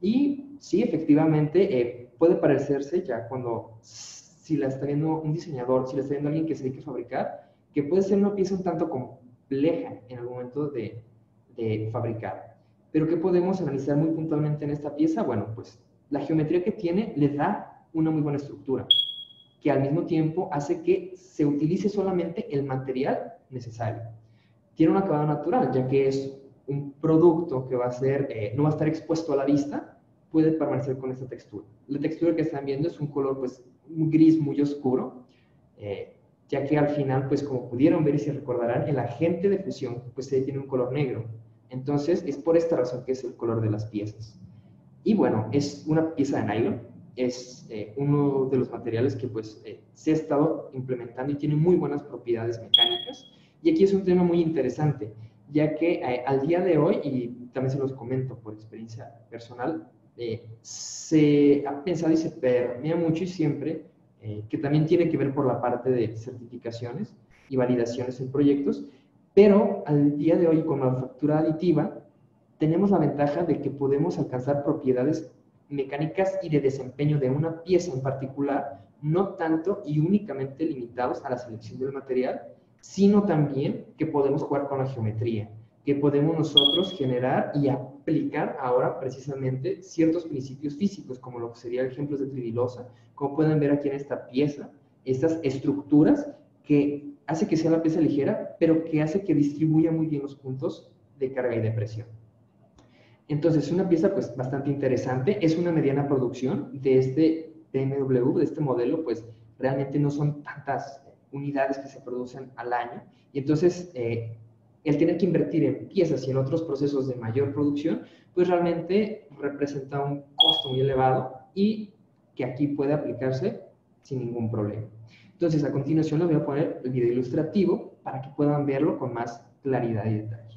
y sí, efectivamente, eh, puede parecerse ya cuando, si la está viendo un diseñador, si la está viendo alguien que se dedique a fabricar, que puede ser una pieza un tanto compleja en el momento de, de fabricar. Pero ¿qué podemos analizar muy puntualmente en esta pieza? Bueno, pues la geometría que tiene le da una muy buena estructura, que al mismo tiempo hace que se utilice solamente el material necesario. Tiene un acabado natural, ya que es un producto que va a ser, eh, no va a estar expuesto a la vista, puede permanecer con esta textura. La textura que están viendo es un color pues gris muy oscuro, eh, ya que al final, pues como pudieron ver y se recordarán, el agente de fusión pues tiene un color negro. Entonces es por esta razón que es el color de las piezas. Y bueno, es una pieza de nylon, es eh, uno de los materiales que pues se ha estado implementando y tiene muy buenas propiedades mecánicas. Y aquí es un tema muy interesante, ya que eh, al día de hoy, y también se los comento por experiencia personal, eh, se ha pensado y se permea mucho y siempre, eh, que también tiene que ver por la parte de certificaciones y validaciones en proyectos, pero al día de hoy con la factura aditiva tenemos la ventaja de que podemos alcanzar propiedades mecánicas y de desempeño de una pieza en particular, no tanto y únicamente limitados a la selección del material, sino también que podemos jugar con la geometría, que podemos nosotros generar y aplicar ahora precisamente ciertos principios físicos, como lo que serían ejemplos de tridilosa, como pueden ver aquí en esta pieza, estas estructuras que hace que sea la pieza ligera, pero que hace que distribuya muy bien los puntos de carga y de presión. Entonces, es una pieza pues bastante interesante, es una mediana producción de este BMW, de este modelo, pues realmente no son tantas unidades que se producen al año. Y entonces, eh, el tener que invertir en piezas y en otros procesos de mayor producción, pues realmente representa un costo muy elevado y que aquí puede aplicarse sin ningún problema. Entonces, a continuación les voy a poner el video ilustrativo para que puedan verlo con más claridad y detalle.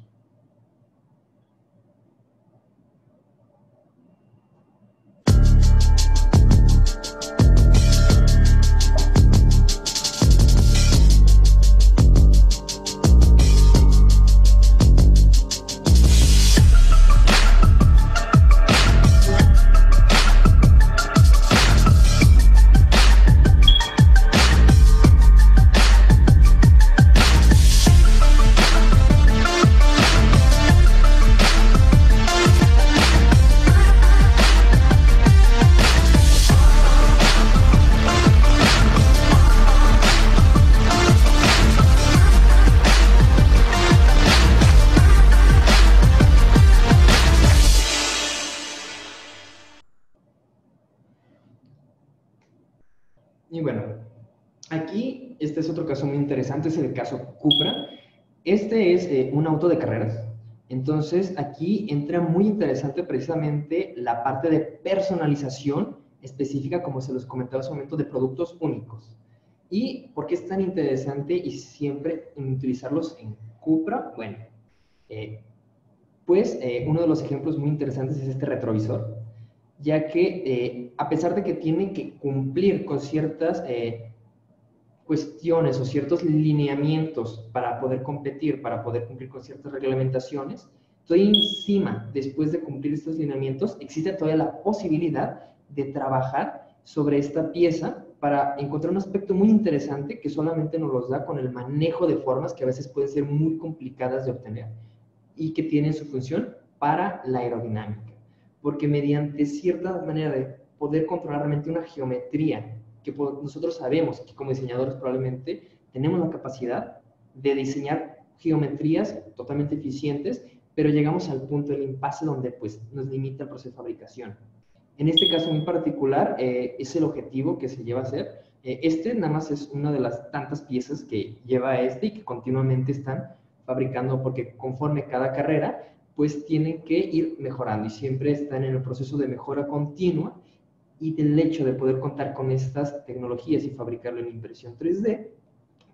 Es el caso Cupra. Este es eh, un auto de carreras. Entonces, aquí entra muy interesante precisamente la parte de personalización específica, como se los comentaba hace un momento, de productos únicos. ¿Y por qué es tan interesante y siempre utilizarlos en Cupra? Bueno, eh, pues eh, uno de los ejemplos muy interesantes es este retrovisor, ya que a pesar de que tiene que cumplir con ciertas cuestiones o ciertos lineamientos para poder competir, para poder cumplir con ciertas reglamentaciones, todavía encima, después de cumplir estos lineamientos, existe todavía la posibilidad de trabajar sobre esta pieza para encontrar un aspecto muy interesante que solamente nos los da con el manejo de formas que a veces pueden ser muy complicadas de obtener y que tienen su función para la aerodinámica. Porque mediante cierta manera de poder controlar realmente una geometría que nosotros sabemos que como diseñadores probablemente tenemos la capacidad de diseñar geometrías totalmente eficientes, pero llegamos al punto del impasse donde pues nos limita el proceso de fabricación. En este caso en particular eh, es el objetivo que se lleva a hacer. Eh, este nada más es una de las tantas piezas que lleva este y que continuamente están fabricando porque conforme cada carrera pues tienen que ir mejorando y siempre están en el proceso de mejora continua y del hecho de poder contar con estas tecnologías y fabricarlo en impresión 3D,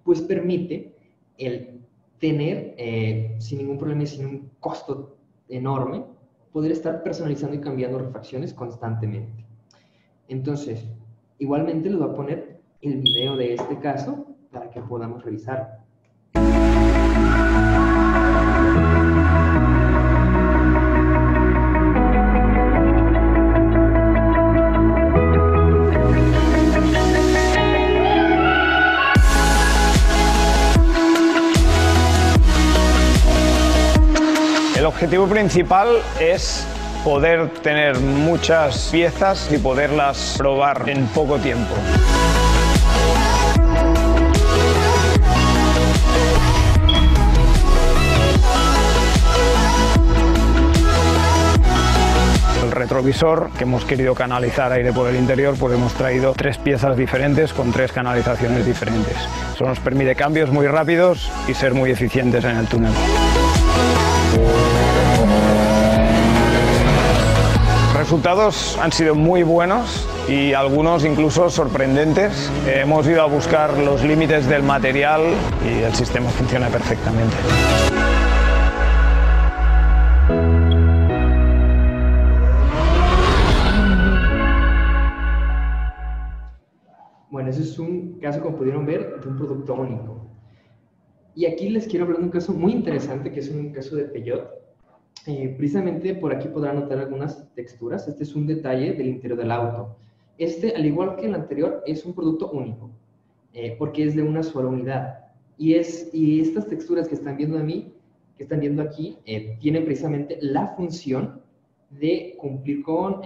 pues permite el tener eh, sin ningún problema y sin un costo enorme, poder estar personalizando y cambiando refacciones constantemente. Entonces, igualmente les voy a poner el video de este caso para que podamos revisar. Objetivo principal es poder tener muchas piezas y poderlas probar en poco tiempo. Retrovisor que hemos querido canalizar aire por el interior, pues hemos traído tres piezas diferentes con tres canalizaciones diferentes. Eso nos permite cambios muy rápidos y ser muy eficientes en el túnel. Resultados han sido muy buenos y algunos incluso sorprendentes. Hemos ido a buscar los límites del material y el sistema funciona perfectamente. Bueno, ese es un caso, como pudieron ver, de un producto único. Y aquí les quiero hablar de un caso muy interesante, que es un caso de Peugeot, eh, precisamente por aquí podrán notar algunas texturas. Este es un detalle del interior del auto. Este, al igual que el anterior, es un producto único, eh, porque es de una sola unidad. Y, es, y estas texturas que están viendo a mí, que están viendo aquí, eh, tienen precisamente la función de cumplir con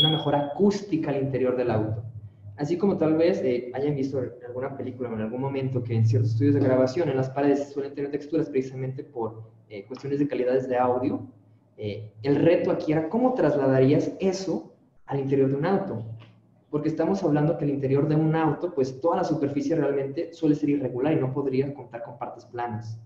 una mejora acústica al interior del auto. Así como tal vez hayan visto en alguna película o en algún momento que en ciertos estudios de grabación en las paredes suelen tener texturas precisamente por eh, cuestiones de calidades de audio, eh, el reto aquí era cómo trasladarías eso al interior de un auto. Porque estamos hablando que el interior de un auto, pues toda la superficie realmente suele ser irregular y no podría contar con partes planas.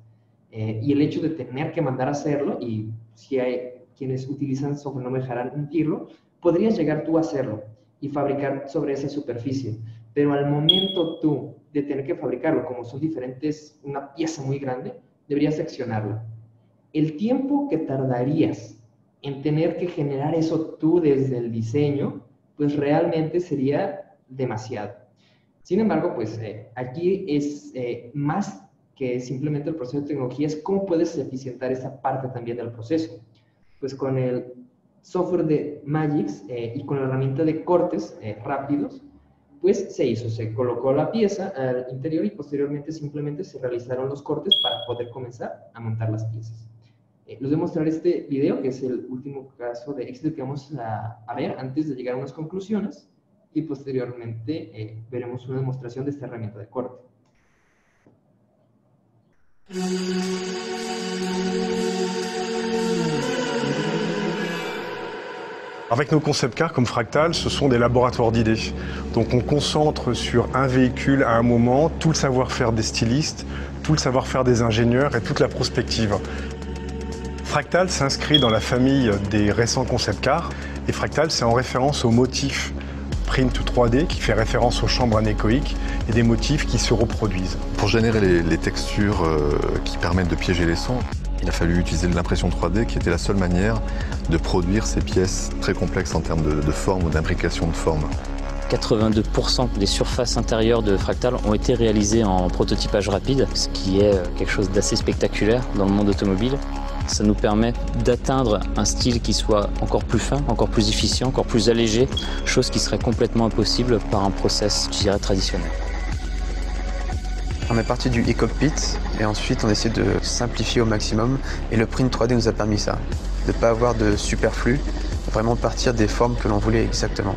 Eh, y el hecho de tener que mandar a hacerlo, y si hay quienes utilizan software no me dejarán mentirlo, podrías llegar tú a hacerlo y fabricar sobre esa superficie. Pero al momento tú de tener que fabricarlo, como son diferentes, una pieza muy grande, deberías seccionarlo el tiempo que tardarías en tener que generar eso tú desde el diseño, pues realmente sería demasiado. Sin embargo, pues eh, aquí es eh, más que simplemente el proceso de tecnología, es cómo puedes eficientar esa parte también del proceso. Pues con el software de Magix eh, y con la herramienta de cortes rápidos, pues se hizo, se colocó la pieza al interior y posteriormente simplemente se realizaron los cortes para poder comenzar a montar las piezas. Eh, les voy a mostrar este video, que es el último caso de éxito que vamos a, ver antes de llegar a unas conclusiones y posteriormente eh, veremos una demostración de esta herramienta de corte. Avec nos concept cars comme Fractal, ce sont des laboratoires d'idées. Donc on concentre sur un véhicule à un moment tout le savoir-faire des stylistes, tout le savoir-faire des ingénieurs et toute la prospective. Fractal s'inscrit dans la famille des récents concept cars et Fractal c'est en référence au motif print 3D qui fait référence aux chambres anéchoïques et des motifs qui se reproduisent. Pour générer les, textures euh, qui permettent de piéger les sons, il a fallu utiliser de l'impression 3D qui était la seule manière de produire ces pièces très complexes en termes de, forme ou d'imbrication de forme. 82% des surfaces intérieures de Fractal ont été réalisées en prototypage rapide, ce qui est euh, quelque chose d'assez spectaculaire dans le monde automobile. Ça nous permet d'atteindre un style qui soit encore plus fin, encore plus efficient, encore plus allégé, chose qui serait complètement impossible par un process, je dirais, traditionnel. On est parti du e-cockpit et ensuite on essaie de simplifier au maximum et le print 3D nous a permis ça, de ne pas avoir de superflu, vraiment partir des formes que l'on voulait exactement.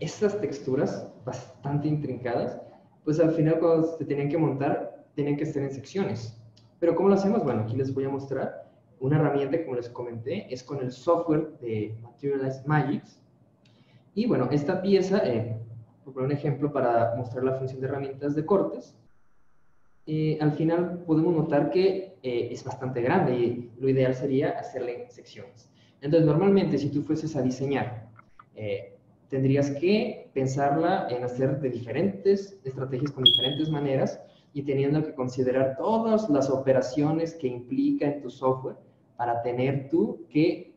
Estas texturas bastante intrincadas, pues al final cuando se tenían que montar, tienen que ser en secciones. Pero ¿cómo lo hacemos? Bueno, aquí les voy a mostrar una herramienta, como les comenté, es con el software de Materialized Magics. Y bueno, esta pieza, eh, por un ejemplo para mostrar la función de herramientas de cortes, eh, al final podemos notar que eh, es bastante grande y lo ideal sería hacerle secciones. Entonces, normalmente si tú fueses a diseñar, eh, tendrías que pensarla en hacer de diferentes estrategias con diferentes maneras y teniendo que considerar todas las operaciones que implica en tu software para tener tú que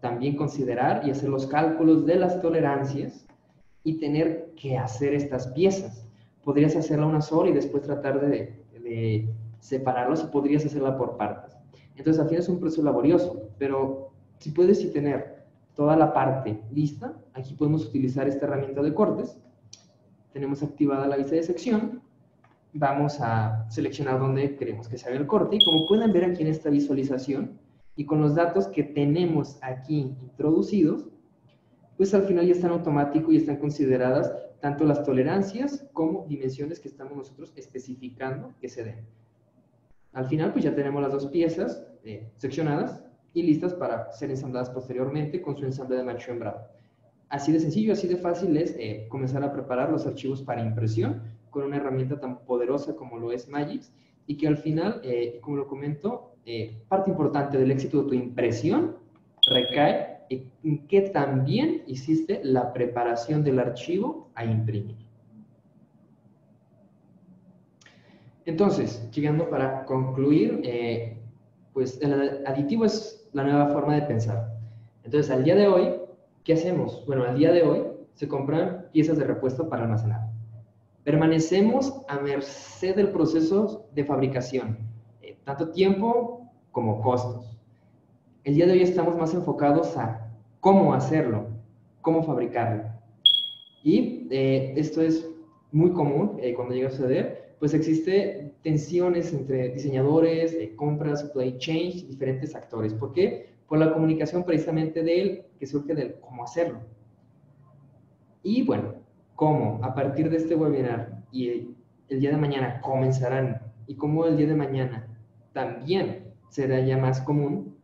también considerar y hacer los cálculos de las tolerancias y tener que hacer estas piezas podrías hacerla una sola y después tratar de, de separarlos y podrías hacerla por partes. Entonces, al final es un proceso laborioso, pero si puedes tener toda la parte lista, aquí podemos utilizar esta herramienta de cortes. Tenemos activada la vista de sección. Vamos a seleccionar dónde queremos que se haga el corte. Y como pueden ver aquí en esta visualización, y con los datos que tenemos aquí introducidos, pues al final ya están automáticos y están consideradas tanto las tolerancias como dimensiones que estamos nosotros especificando que se den. Al final, pues ya tenemos las dos piezas eh, seccionadas y listas para ser ensambladas posteriormente con su ensamble de macho hembrado. Así de sencillo, así de fácil es eh, comenzar a preparar los archivos para impresión con una herramienta tan poderosa como lo es Magix y que al final, eh, como lo comento, parte importante del éxito de tu impresión recae en que también hiciste la preparación del archivo a imprimir. Entonces, llegando para concluir, eh, pues el aditivo es la nueva forma de pensar. Entonces, al día de hoy, ¿qué hacemos? Bueno, al día de hoy se compran piezas de repuesto para almacenar. Permanecemos a merced del proceso de fabricación, eh, tanto tiempo como costos. El día de hoy estamos más enfocados a cómo hacerlo, cómo fabricarlo. Y eh, esto es muy común eh, cuando llega a suceder, pues existe tensiones entre diseñadores, compras, supply chain, diferentes actores. ¿Por qué? Por la comunicación precisamente de él, que surge del cómo hacerlo. Y bueno, cómo a partir de este webinar y el, el día de mañana comenzarán y cómo el día de mañana también será ya más común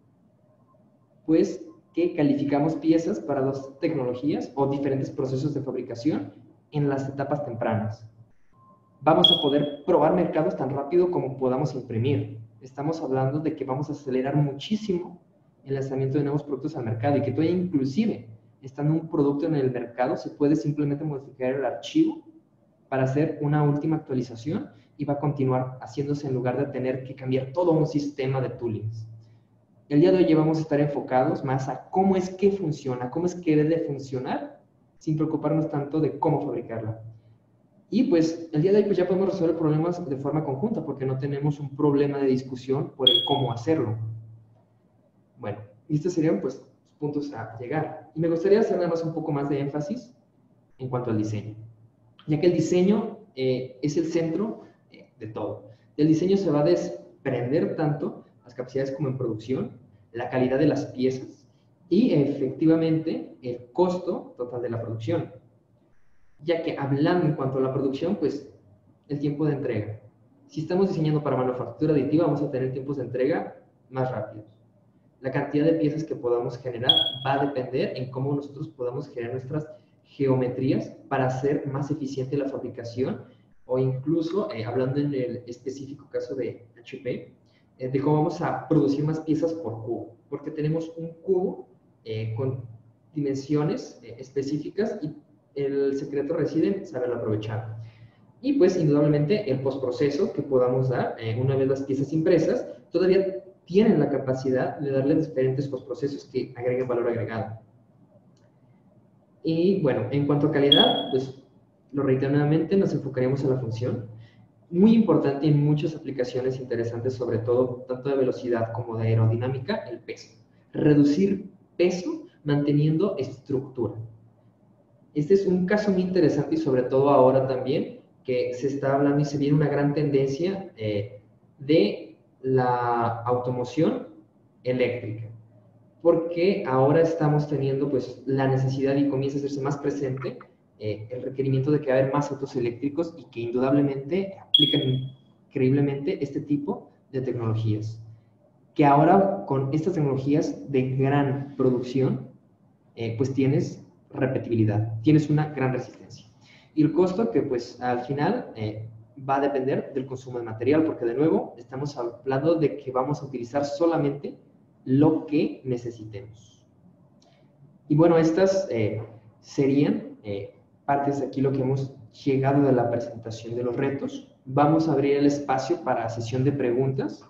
pues que calificamos piezas para dos tecnologías o diferentes procesos de fabricación en las etapas tempranas. Vamos a poder probar mercados tan rápido como podamos imprimir. Estamos hablando de que vamos a acelerar muchísimo el lanzamiento de nuevos productos al mercado y que todavía inclusive estando un producto en el mercado se puede simplemente modificar el archivo para hacer una última actualización y va a continuar haciéndose en lugar de tener que cambiar todo un sistema de toolings. El día de hoy vamos a estar enfocados más a cómo es que funciona, cómo es que debe funcionar, sin preocuparnos tanto de cómo fabricarla. Y pues el día de hoy pues ya podemos resolver problemas de forma conjunta porque no tenemos un problema de discusión por el cómo hacerlo. Bueno, estos serían pues los puntos a llegar. Y me gustaría hacer nada más un poco más de énfasis en cuanto al diseño, ya que el diseño eh, es el centro eh, de todo. Del diseño se va a desprender tanto las capacidades como en producción, la calidad de las piezas y efectivamente el costo total de la producción. Ya que hablando en cuanto a la producción, pues el tiempo de entrega. Si estamos diseñando para manufactura aditiva, vamos a tener tiempos de entrega más rápidos. La cantidad de piezas que podamos generar va a depender en cómo nosotros podamos generar nuestras geometrías para hacer más eficiente la fabricación o incluso, eh, hablando en el específico caso de HP, eh, de cómo vamos a producir más piezas por cubo, porque tenemos un cubo eh, con dimensiones eh, específicas y el secreto reside en saberlo aprovechar. Y pues indudablemente el postproceso que podamos dar una vez las piezas impresas todavía tienen la capacidad de darle diferentes postprocesos que agreguen valor agregado. Y bueno, en cuanto a calidad, pues lo reitero nuevamente, nos enfocaríamos en la función, muy importante en muchas aplicaciones interesantes, sobre todo tanto de velocidad como de aerodinámica, el peso. Reducir peso manteniendo estructura. Este es un caso muy interesante y sobre todo ahora también que se está hablando y se viene una gran tendencia eh, de la automoción eléctrica. Porque ahora estamos teniendo pues la necesidad y comienza a hacerse más presente eh, el requerimiento de que haya más autos eléctricos y que indudablemente aplican increíblemente este tipo de tecnologías. Que ahora con estas tecnologías de gran producción, eh, pues tienes repetibilidad, tienes una gran resistencia. Y el costo que pues al final eh, va a depender del consumo de material, porque de nuevo estamos hablando de que vamos a utilizar solamente lo que necesitemos. Y bueno, estas eh, serían eh, partes de aquí lo que hemos llegado de la presentación de los retos. Vamos a abrir el espacio para sesión de preguntas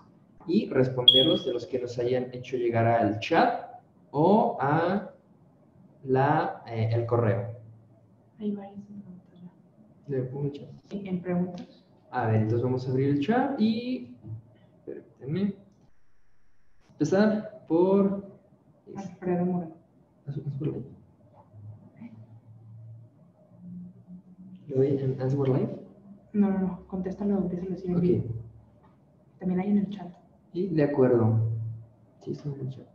y responderlos de los que nos hayan hecho llegar al chat o a la, eh, el correo. Hay varias preguntas ya. ¿Le pongo el chat? En preguntas. A ver, entonces vamos a abrir el chat y... Permítanme. Empezar por... Alfredo Moreno. ¿Le doy en Answer Live? No, no, no. Contéstalo, empieza a decir en Ok. vivo. También hay en el chat. Y de acuerdo. Sí, está en el chat.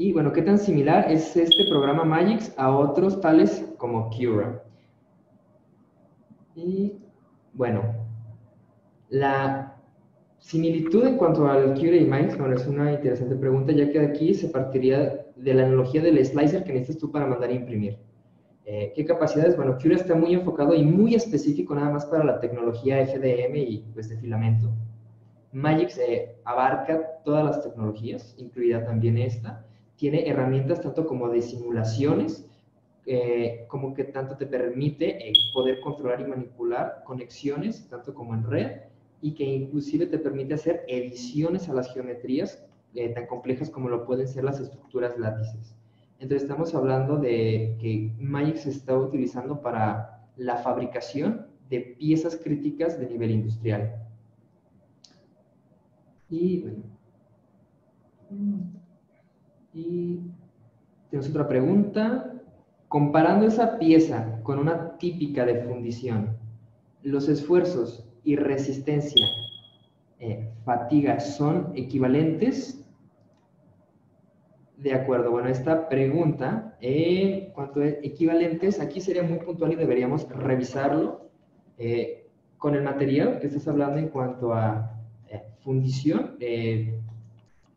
Y bueno, ¿qué tan similar es este programa Magix a otros tales como Cura? Y bueno, la similitud en cuanto al Cura y Magix, bueno, es una interesante pregunta, ya que aquí se partiría de la analogía del slicer que necesitas tú para mandar a imprimir. Eh, ¿Qué capacidades? Bueno, Cura está muy enfocado y muy específico nada más para la tecnología FDM y pues de filamento. Magix eh, abarca todas las tecnologías, incluida también esta. Tiene herramientas tanto como de simulaciones, eh, como que tanto te permite eh, poder controlar y manipular conexiones, tanto como en red, y que inclusive te permite hacer ediciones a las geometrías eh, tan complejas como lo pueden ser las estructuras látices. Entonces estamos hablando de que Magix se está utilizando para la fabricación de piezas críticas de nivel industrial. Y bueno. Y tenemos otra pregunta. Comparando esa pieza con una típica de fundición, ¿los esfuerzos y resistencia, eh, fatiga, son equivalentes? De acuerdo, bueno, esta pregunta, en cuanto a equivalentes, aquí sería muy puntual y deberíamos revisarlo eh, con el material que estás hablando en cuanto a eh, fundición. eh,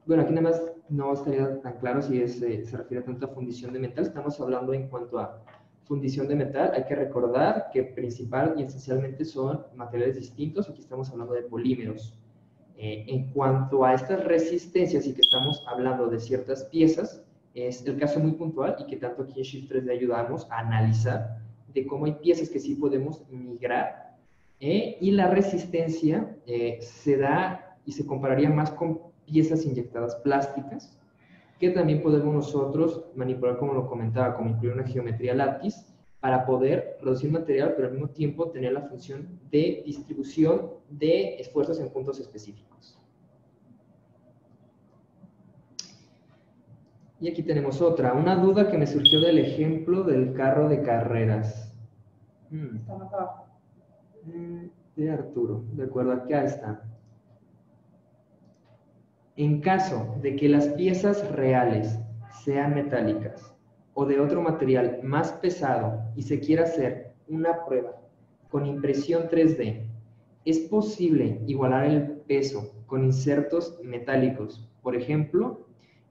bueno, aquí nada más no estaría tan claro si eh, se refiere tanto a fundición de metal. Estamos hablando en cuanto a fundición de metal. Hay que recordar que principal y esencialmente son materiales distintos. Aquí estamos hablando de polímeros. Eh, en cuanto a estas resistencias y que estamos hablando de ciertas piezas, es el caso muy puntual y que tanto aquí en Shift 3D ayudamos a analizar de cómo hay piezas que sí podemos migrar eh, y la resistencia se da y se compararía más con piezas inyectadas plásticas que también podemos nosotros manipular, como lo comentaba, como incluir una geometría látiz para poder reducir material, pero al mismo tiempo tener la función de distribución de esfuerzos en puntos específicos. Y aquí tenemos otra, una duda que me surgió del ejemplo del carro de carreras. Hmm. Mm, De Arturo, de acuerdo, acá está. En caso de que las piezas reales sean metálicas o de otro material más pesado y se quiera hacer una prueba con impresión 3D, ¿es posible igualar el peso con insertos metálicos? Por ejemplo,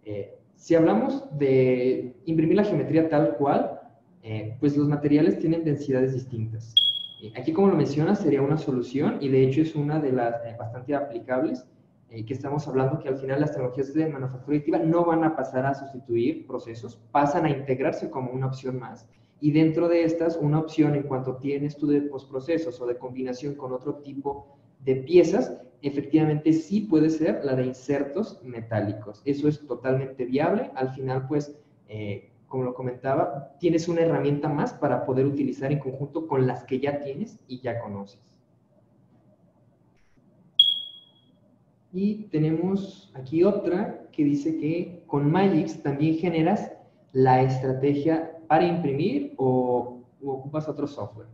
eh, si hablamos de imprimir la geometría tal cual, eh, pues los materiales tienen densidades distintas. Eh, Aquí, como lo mencionas, sería una solución y de hecho es una de las bastante aplicables eh, que estamos hablando que al final las tecnologías de manufactura aditiva no van a pasar a sustituir procesos, pasan a integrarse como una opción más. Y dentro de estas, una opción en cuanto tienes tú de postprocesos o de combinación con otro tipo de piezas, efectivamente sí puede ser la de insertos metálicos. Eso es totalmente viable. Al final, pues, eh, como lo comentaba, tienes una herramienta más para poder utilizar en conjunto con las que ya tienes y ya conoces. Y tenemos aquí otra que dice que con Magix también generas la estrategia para imprimir o ocupas otro software.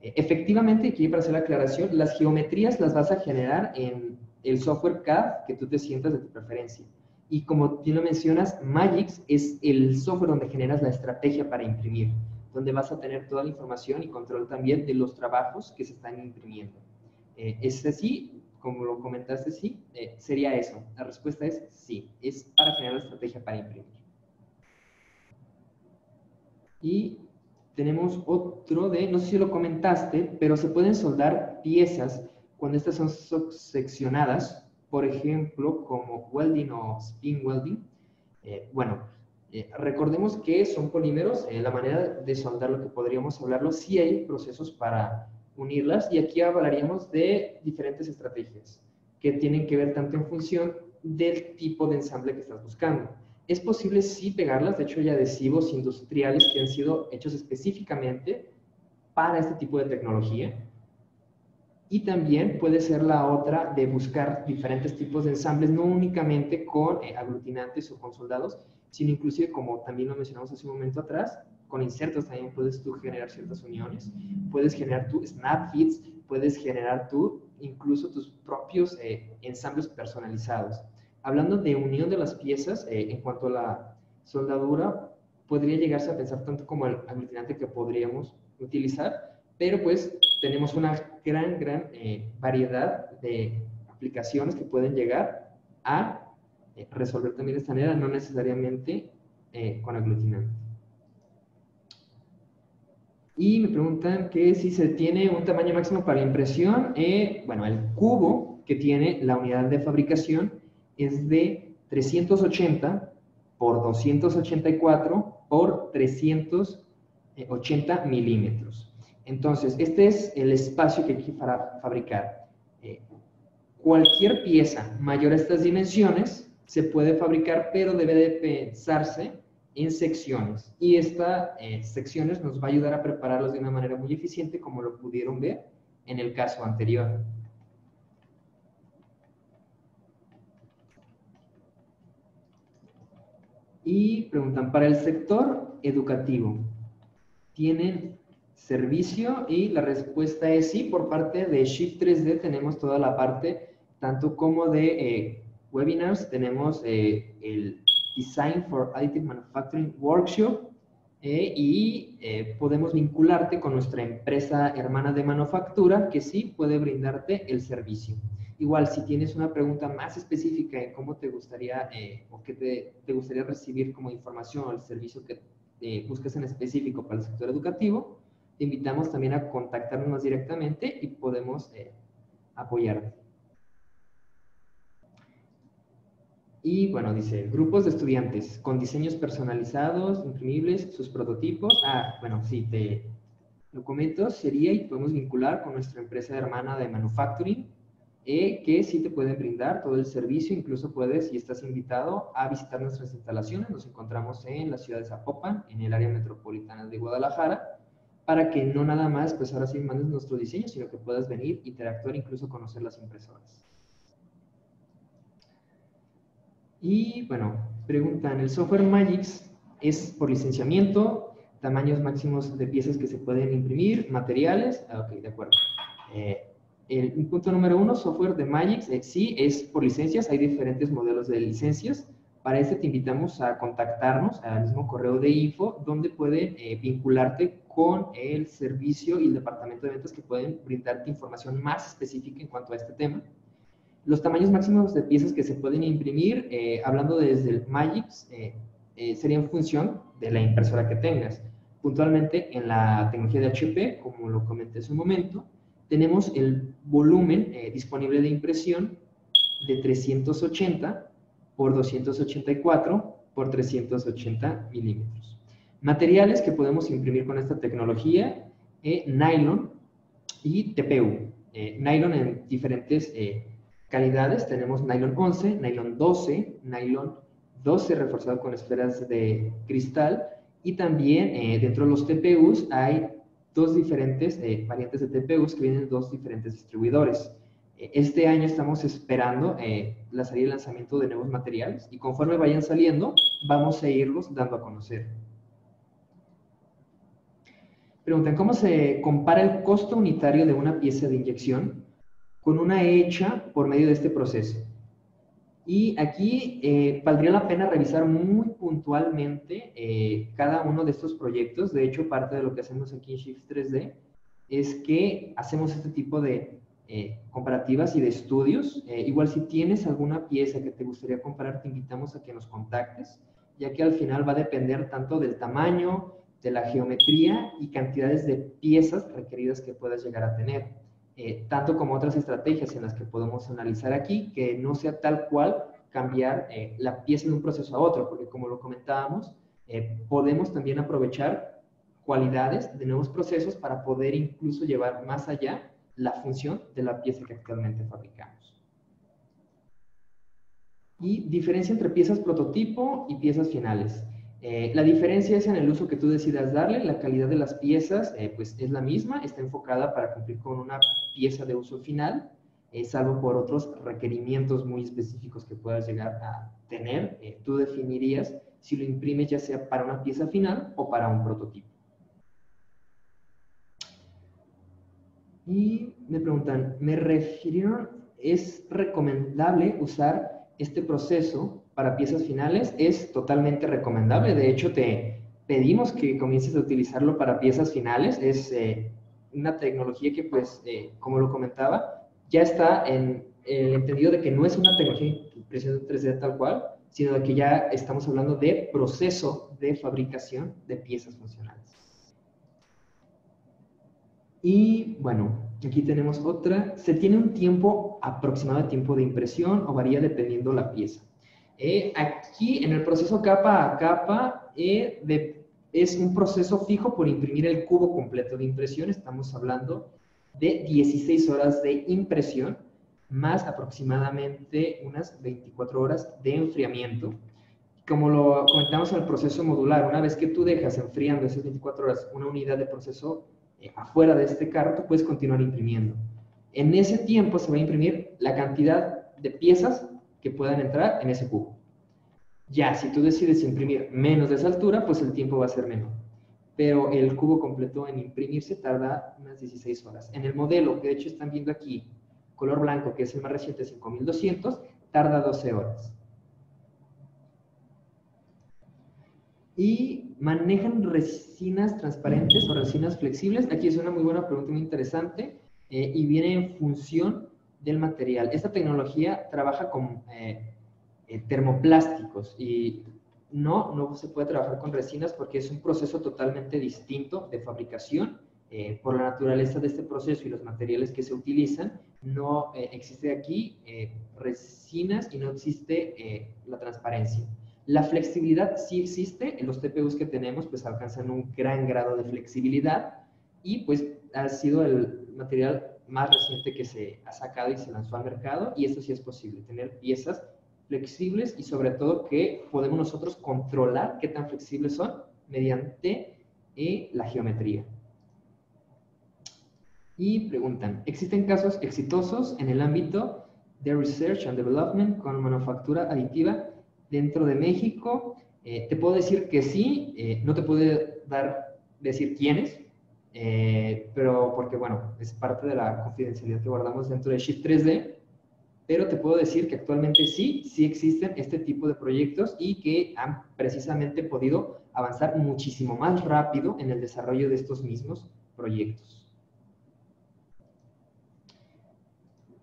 Eh, Efectivamente, aquí para hacer la aclaración, las geometrías las vas a generar en el software CAD que tú te sientas de tu preferencia. Y como tú lo mencionas, Magix es el software donde generas la estrategia para imprimir, donde vas a tener toda la información y control también de los trabajos que se están imprimiendo. Eh, es así, como lo comentaste, sí, eh, sería eso. La respuesta es sí, es para generar estrategia para imprimir. Y tenemos otro de, no sé si lo comentaste, pero se pueden soldar piezas cuando estas son seccionadas, por ejemplo, como welding o spin welding. Eh, bueno, eh, recordemos que son polímeros, la manera de soldar lo que podríamos hablarlo, sí hay procesos para unirlas y aquí hablaríamos de diferentes estrategias que tienen que ver tanto en función del tipo de ensamble que estás buscando. Es posible sí pegarlas, de hecho hay adhesivos industriales que han sido hechos específicamente para este tipo de tecnología. Y también puede ser la otra de buscar diferentes tipos de ensambles, no únicamente con eh, aglutinantes o con soldados, sino inclusive, como también lo mencionamos hace un momento atrás, con insertos también puedes tú generar ciertas uniones, puedes generar tu snap fits, puedes generar tú incluso tus propios eh, ensambles personalizados. Hablando de unión de las piezas, eh, en cuanto a la soldadura, podría llegarse a pensar tanto como el aglutinante que podríamos utilizar, pero pues tenemos una gran, gran eh, variedad de aplicaciones que pueden llegar a resolver también de esta manera, no necesariamente con aglutinante. Y me preguntan que si se tiene un tamaño máximo para impresión. Eh, bueno, el cubo que tiene la unidad de fabricación es de 380 por 284 por 380 milímetros. Entonces, este es el espacio que hay que fabricar. Eh, cualquier pieza mayor a estas dimensiones se puede fabricar, pero debe de pensarse en secciones. Y estas eh, secciones nos va a ayudar a prepararlos de una manera muy eficiente, como lo pudieron ver en el caso anterior. Y preguntan, para el sector educativo, ¿tienen servicio? Y la respuesta es sí, por parte de Shift 3D tenemos toda la parte, tanto como de eh, webinars, tenemos eh, el Design for Additive Manufacturing Workshop eh, y eh, podemos vincularte con nuestra empresa hermana de manufactura que sí puede brindarte el servicio. Igual, si tienes una pregunta más específica en cómo te gustaría eh, o qué te, te, gustaría recibir como información o el servicio que buscas en específico para el sector educativo, te invitamos también a contactarnos directamente y podemos apoyarte. Y bueno, dice, grupos de estudiantes con diseños personalizados, imprimibles, sus prototipos. Ah, bueno, sí, te lo comento, sería y podemos vincular con nuestra empresa hermana de manufacturing, eh, que sí te pueden brindar todo el servicio, incluso puedes, si estás invitado, a visitar nuestras instalaciones. Nos encontramos en la ciudad de Zapopan, en el área metropolitana de Guadalajara, para que no nada más, pues ahora sí mandes nuestro diseño, sino que puedas venir, interactuar, incluso conocer las impresoras. Y bueno, preguntan, ¿el software Magix es por licenciamiento, tamaños máximos de piezas que se pueden imprimir, materiales? Ah, ok, de acuerdo. Eh, el punto número uno, software de Magix, sí, es por licencias, hay diferentes modelos de licencias. Para este te invitamos a contactarnos al mismo correo de info, donde pueden eh, vincularte con el servicio y el departamento de ventas que pueden brindarte información más específica en cuanto a este tema. Los tamaños máximos de piezas que se pueden imprimir, eh, hablando desde el Magix, eh, eh, sería en función de la impresora que tengas. Puntualmente en la tecnología de HP, como lo comenté hace un momento, tenemos el volumen disponible de impresión de 380 por 284 por 380 milímetros. Materiales que podemos imprimir con esta tecnología, nylon y TPU. nylon en diferentes calidades tenemos nylon 11, nylon 12, nylon 12 reforzado con esferas de cristal y también eh, dentro de los TPUs hay dos diferentes eh, variantes de TPUs que vienen de dos diferentes distribuidores. Eh, este año estamos esperando la salida y lanzamiento de nuevos materiales y conforme vayan saliendo vamos a irlos dando a conocer. Preguntan, ¿cómo se compara el costo unitario de una pieza de inyección con una hecha por medio de este proceso. Y aquí eh, valdría la pena revisar muy puntualmente eh, cada uno de estos proyectos. De hecho, parte de lo que hacemos aquí en Shift 3D es que hacemos este tipo de eh, comparativas y de estudios. Igual si tienes alguna pieza que te gustaría comparar, te invitamos a que nos contactes, ya que al final va a depender tanto del tamaño, de la geometría y cantidades de piezas requeridas que puedas llegar a tener. Eh, tanto como otras estrategias en las que podemos analizar aquí, que no sea tal cual cambiar la pieza de un proceso a otro, porque como lo comentábamos, podemos también aprovechar cualidades de nuevos procesos para poder incluso llevar más allá la función de la pieza que actualmente fabricamos. Y diferencia entre piezas prototipo y piezas finales. Eh, la diferencia es en el uso que tú decidas darle, la calidad de las piezas eh, pues es la misma, está enfocada para cumplir con una pieza de uso final, eh, salvo por otros requerimientos muy específicos que puedas llegar a tener, tú definirías si lo imprimes ya sea para una pieza final o para un prototipo. Y me preguntan, me refirieron, ¿es recomendable usar este proceso para piezas finales? Es totalmente recomendable. De hecho, te pedimos que comiences a utilizarlo para piezas finales. Es eh, una tecnología que, pues, eh, como lo comentaba, ya está en el entendido de que no es una tecnología de impresión 3D tal cual, sino de que ya estamos hablando de proceso de fabricación de piezas funcionales. Y bueno, aquí tenemos otra. Se tiene un tiempo aproximado de tiempo de impresión o varía dependiendo la pieza. Eh, aquí en el proceso capa a capa eh, es un proceso fijo por imprimir el cubo completo de impresión. Estamos hablando de 16 horas de impresión más aproximadamente unas 24 horas de enfriamiento. Como lo comentamos en el proceso modular, una vez que tú dejas enfriando esas 24 horas una unidad de proceso eh, afuera de este carro, tú puedes continuar imprimiendo. En ese tiempo se va a imprimir la cantidad de piezas que puedan entrar en ese cubo. Ya, si tú decides imprimir menos de esa altura, pues el tiempo va a ser menor. Pero el cubo completo en imprimirse tarda unas 16 horas. En el modelo, que de hecho están viendo aquí, color blanco, que es el más reciente, 5200, tarda 12 horas. y manejan resinas transparentes o resinas flexibles. Aquí es una muy buena pregunta, muy interesante, eh, y viene en función del material. Esta tecnología trabaja con eh, eh, termoplásticos y no, no se puede trabajar con resinas porque es un proceso totalmente distinto de fabricación. por la naturaleza de este proceso y los materiales que se utilizan, no existe aquí resinas y no existe la transparencia. La flexibilidad sí existe, en los TPUs que tenemos pues alcanzan un gran grado de flexibilidad y pues ha sido el material más reciente que se ha sacado y se lanzó al mercado y esto sí es posible, tener piezas flexibles y sobre todo que podemos nosotros controlar qué tan flexibles son mediante eh, la geometría. Y preguntan, ¿existen casos exitosos en el ámbito de Research and Development con manufactura aditiva dentro de México. Eh, te puedo decir que sí, eh, no te puedo dar, decir quiénes, eh, pero porque, bueno, es parte de la confidencialidad que guardamos dentro de Shift 3D, pero te puedo decir que actualmente sí, sí existen este tipo de proyectos y que han precisamente podido avanzar muchísimo más rápido en el desarrollo de estos mismos proyectos.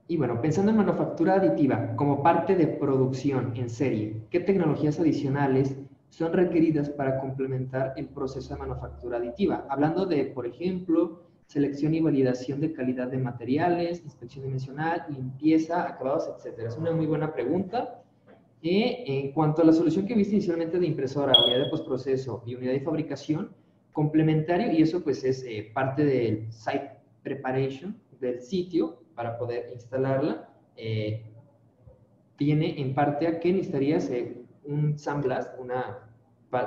Y bueno, pensando en manufactura aditiva como parte de producción en serie, ¿qué tecnologías adicionales son requeridas para complementar el proceso de manufactura aditiva? Hablando de, por ejemplo, selección y validación de calidad de materiales, inspección dimensional, limpieza, acabados, etc. Es una muy buena pregunta. Y en cuanto a la solución que viste inicialmente de impresora, unidad de postproceso y unidad de fabricación, complementario, y eso pues es eh, parte del site preparation del sitio, para poder instalarla, eh, viene en parte a que necesitarías eh, un sandblast, una,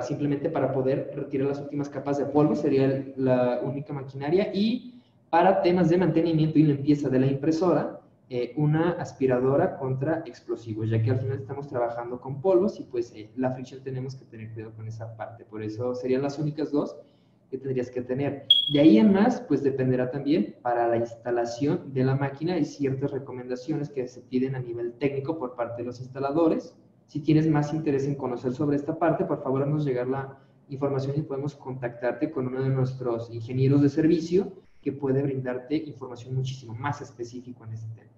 simplemente para poder retirar las últimas capas de polvo, sería la única maquinaria, y para temas de mantenimiento y limpieza de la impresora, eh, una aspiradora contra explosivos, ya que al final estamos trabajando con polvos y pues la fricción tenemos que tener cuidado con esa parte. Por eso serían las únicas dos que tendrías que tener. De ahí en más, pues dependerá también para la instalación de la máquina, hay ciertas recomendaciones que se piden a nivel técnico por parte de los instaladores. Si tienes más interés en conocer sobre esta parte, por favor, haznos llegar la información y podemos contactarte con uno de nuestros ingenieros de servicio que puede brindarte información muchísimo más específica en ese tema.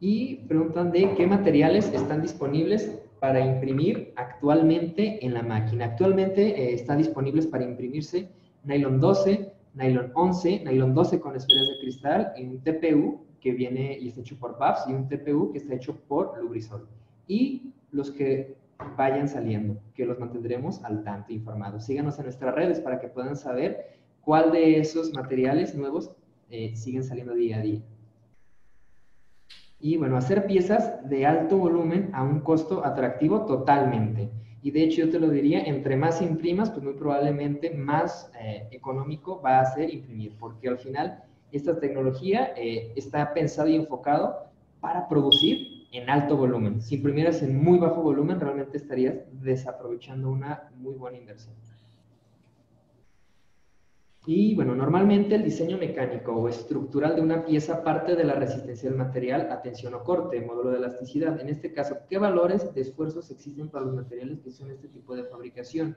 Y preguntan de qué materiales están disponibles para imprimir actualmente en la máquina. Actualmente eh, están disponibles para imprimirse nylon 12, nylon 11, nylon 12 con esferas de cristal y un TPU que viene y está hecho por BAFS y un TPU que está hecho por Lubrisol. Y los que vayan saliendo, que los mantendremos al tanto informados. Síganos en nuestras redes para que puedan saber cuál de esos materiales nuevos eh, siguen saliendo día a día. Y bueno, hacer piezas de alto volumen a un costo atractivo totalmente. Y de hecho yo te lo diría, entre más imprimas, pues muy probablemente más eh, económico va a ser imprimir, porque al final esta tecnología eh, está pensado y enfocado para producir en alto volumen. Si imprimieras en muy bajo volumen, realmente estarías desaprovechando una muy buena inversión. Y bueno, normalmente el diseño mecánico o estructural de una pieza parte de la resistencia del material a tensión o corte, módulo de elasticidad. En este caso, ¿qué valores de esfuerzos existen para los materiales que son este tipo de fabricación?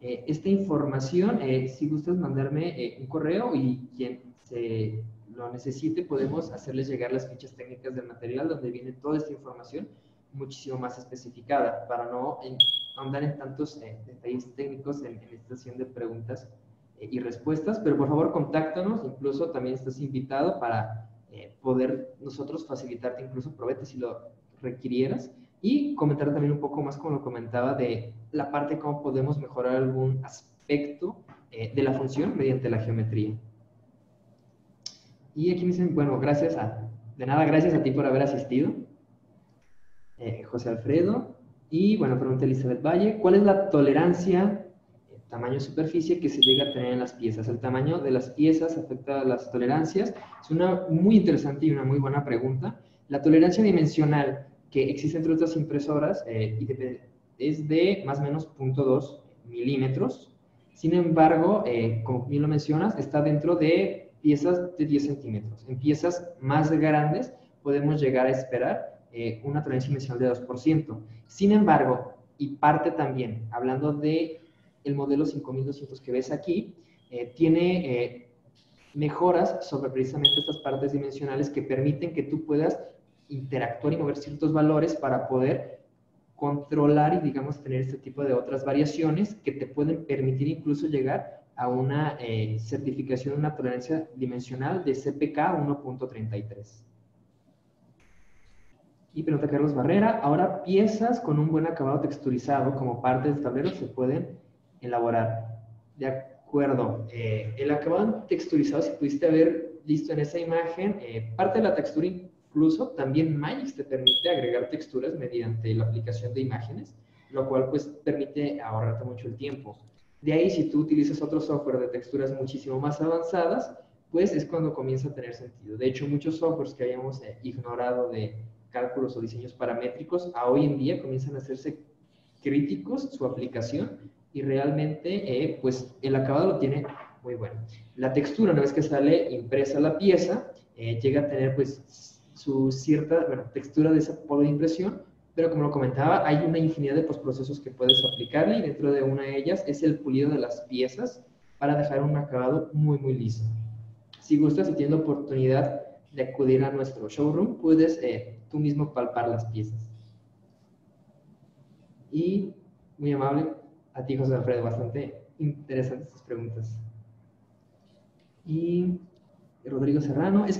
Eh, esta información, eh, si gustas mandarme un correo y quien se lo necesite, podemos hacerles llegar las fichas técnicas del material donde viene toda esta información muchísimo más especificada para no andar en tantos eh, detalles técnicos en, en, esta sesión de preguntas eh, y respuestas, pero por favor contáctanos, incluso también estás invitado para eh, poder nosotros facilitarte incluso probete si lo requirieras y comentar también un poco más, como lo comentaba, de la parte de cómo podemos mejorar algún aspecto de la función mediante la geometría. Y aquí me dicen, bueno, gracias a, de nada, gracias a ti por haber asistido, eh, José Alfredo. Y bueno, pregunta Elizabeth Valle, ¿cuál es la tolerancia, eh, tamaño superficie que se llega a tener en las piezas? ¿El tamaño de las piezas afecta a las tolerancias? Es una muy interesante y una muy buena pregunta. La tolerancia dimensional que existe entre otras impresoras eh, es de más o menos 0.2 milímetros. Sin embargo, eh, como bien lo mencionas, está dentro de piezas de 10 centímetros. En piezas más grandes podemos llegar a esperar eh, una tolerancia dimensional de 2%. Sin embargo, y parte también, hablando de el modelo 5200 que ves aquí, eh, tiene eh, mejoras sobre precisamente estas partes dimensionales que permiten que tú puedas interactuar y mover ciertos valores para poder controlar y, digamos, tener este tipo de otras variaciones que te pueden permitir incluso llegar a una eh, certificación de una tolerancia dimensional de CPK 1.33. Y pregunta Carlos Barrera, ahora piezas con un buen acabado texturizado como parte del tablero se pueden elaborar. De acuerdo, eh, el acabado texturizado, si pudiste haber visto en esa imagen, eh, parte de la textura incluso también Magix te permite agregar texturas mediante la aplicación de imágenes, lo cual pues permite ahorrarte mucho el tiempo. De ahí, si tú utilizas otro software de texturas muchísimo más avanzadas, pues es cuando comienza a tener sentido. De hecho, muchos softwares que hayamos eh, ignorado de cálculos o diseños paramétricos, a hoy en día comienzan a hacerse críticos su aplicación y realmente, eh, pues el acabado lo tiene muy bueno. La textura, una vez que sale impresa la pieza, eh, llega a tener pues su cierta bueno, textura de esa polo de impresión, pero como lo comentaba, hay una infinidad de postprocesos que puedes aplicarle y dentro de una de ellas es el pulido de las piezas para dejar un acabado muy, muy liso. Si gustas y tienes la oportunidad de acudir a nuestro showroom, puedes eh, tú mismo palpar las piezas. Y muy amable a ti, José Alfredo, bastante interesantes tus preguntas. Y Rodrigo Serrano, ¿es,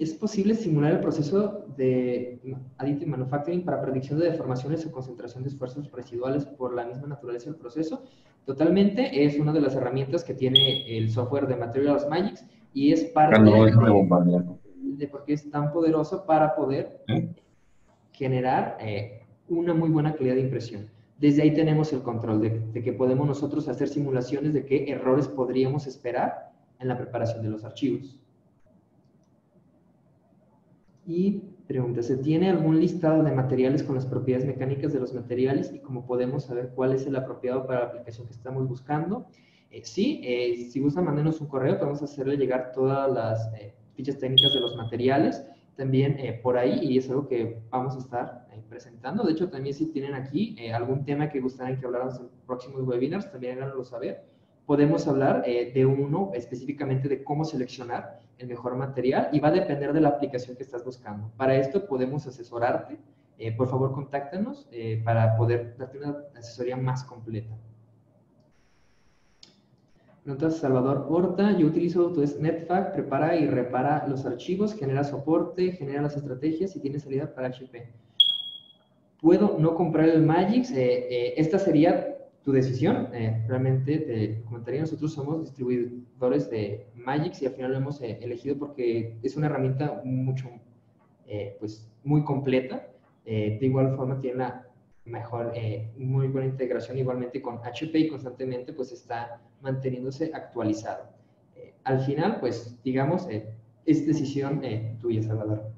¿es posible simular el proceso de additive manufacturing para predicción de deformaciones o concentración de esfuerzos residuales por la misma naturaleza del proceso? Totalmente, es una de las herramientas que tiene el software de Materials Magics y es parte de, de por qué es tan poderoso para poder ¿Eh? generar eh, una muy buena calidad de impresión. Desde ahí tenemos el control de, de que podemos nosotros hacer simulaciones de qué errores podríamos esperar en la preparación de los archivos. Y pregunta, ¿se tiene algún listado de materiales con las propiedades mecánicas de los materiales y cómo podemos saber cuál es el apropiado para la aplicación que estamos buscando? Eh, sí, eh, si gusta mandarnos un correo, podemos hacerle llegar todas las eh, fichas técnicas de los materiales también eh, por ahí y es algo que vamos a estar presentando. De hecho, también si tienen aquí algún tema que gustaran que habláramos en próximos webinars, también háganlo saber podemos hablar de uno específicamente de cómo seleccionar el mejor material y va a depender de la aplicación que estás buscando. Para esto podemos asesorarte. Eh, por favor, contáctanos eh, para poder darte una asesoría más completa. Notas Salvador Horta, yo utilizo Autodesk NetFact, prepara y repara los archivos, genera soporte, genera las estrategias y tiene salida para HP. Puedo no comprar el Magix, esta sería tu decisión. Eh, realmente te comentaría, nosotros somos distribuidores de Magix y al final lo hemos eh, elegido porque es una herramienta mucho, eh, pues, muy completa. de igual forma tiene una mejor, muy buena integración igualmente con HP y constantemente pues está manteniéndose actualizado. al final, pues, digamos, es decisión tuya, Salvador.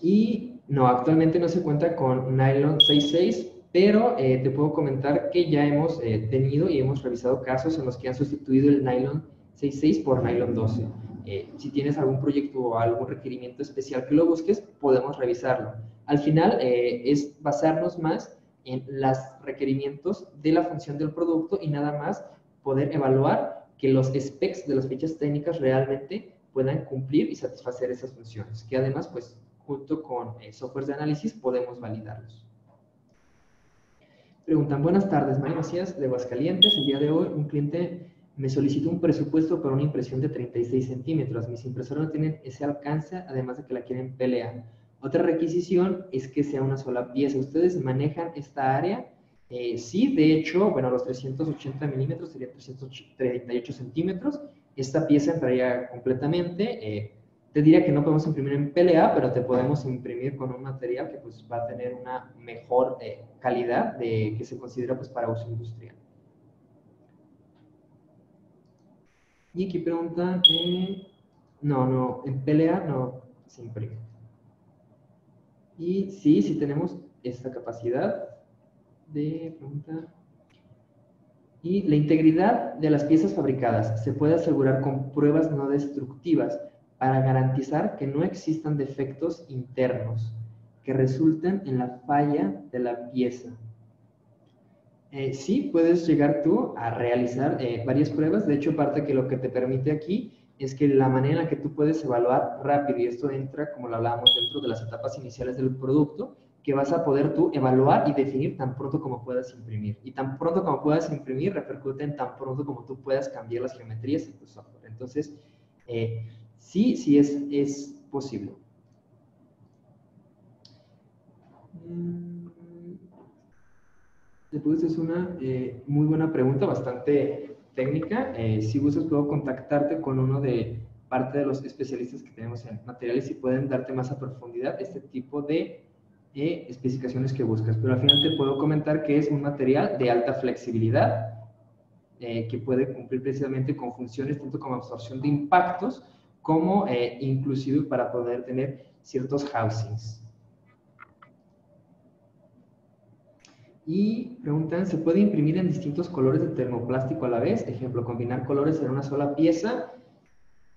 Y no, actualmente no se cuenta con Nylon 6.6, pero eh, te puedo comentar que ya hemos eh, tenido y hemos revisado casos en los que han sustituido el Nylon 6.6 por Nylon 12. Eh, si tienes algún proyecto o algún requerimiento especial que lo busques, podemos revisarlo. Al final es basarnos más en los requerimientos de la función del producto y nada más poder evaluar que los specs de las fichas técnicas realmente puedan cumplir y satisfacer esas funciones, que además pues junto con eh, software de análisis podemos validarlos. Preguntan, buenas tardes, María Macías de Aguascalientes. El día de hoy un cliente me solicitó un presupuesto para una impresión de 36 centímetros. Mis impresoras no tienen ese alcance, además de que la quieren pelear. Otra requisición es que sea una sola pieza. ¿Ustedes manejan esta área? Eh, sí, de hecho, bueno, los 380 milímetros serían 338 centímetros. Esta pieza entraría completamente. Eh, te diría que no podemos imprimir en PLA, pero te podemos imprimir con un material que pues, va a tener una mejor eh, calidad de, que se considera pues, para uso industrial. Y aquí preguntan, eh, no, no, en PLA no se imprime. Y sí, sí tenemos esta capacidad de preguntar. Y la integridad de las piezas fabricadas se puede asegurar con pruebas no destructivas para garantizar que no existan defectos internos que resulten en la falla de la pieza. Eh, sí, puedes llegar tú a realizar eh, varias pruebas. De hecho, parte que lo que te permite aquí es que la manera en la que tú puedes evaluar rápido, y esto entra, como lo hablábamos, dentro de las etapas iniciales del producto, que vas a poder tú evaluar y definir tan pronto como puedas imprimir. Y tan pronto como puedas imprimir repercute en tan pronto como tú puedas cambiar las geometrías en tu software. Entonces, eh, Sí, sí es, es posible. Mm, después es una eh, muy buena pregunta, bastante técnica. Eh, si gustas, puedo contactarte con uno de parte de los especialistas que tenemos en materiales y pueden darte más a profundidad este tipo de eh, especificaciones que buscas. Pero al final te puedo comentar que es un material de alta flexibilidad que puede cumplir precisamente con funciones tanto como absorción de impactos como eh, inclusive para poder tener ciertos housings. Y preguntan, ¿se puede imprimir en distintos colores de termoplástico a la vez? Ejemplo, combinar colores en una sola pieza.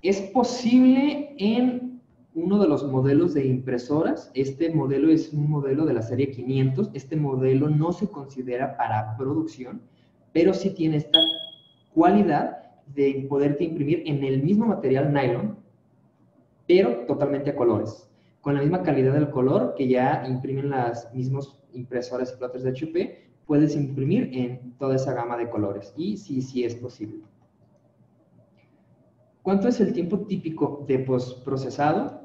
Es posible en uno de los modelos de impresoras. Este modelo es un modelo de la serie 500. Este modelo no se considera para producción, pero sí tiene esta cualidad de poderte imprimir en el mismo material nylon, pero totalmente a colores, con la misma calidad del color que ya imprimen las mismas impresoras y plotters de HP, puedes imprimir en toda esa gama de colores, y sí, sí es posible. ¿Cuánto es el tiempo típico de postprocesado?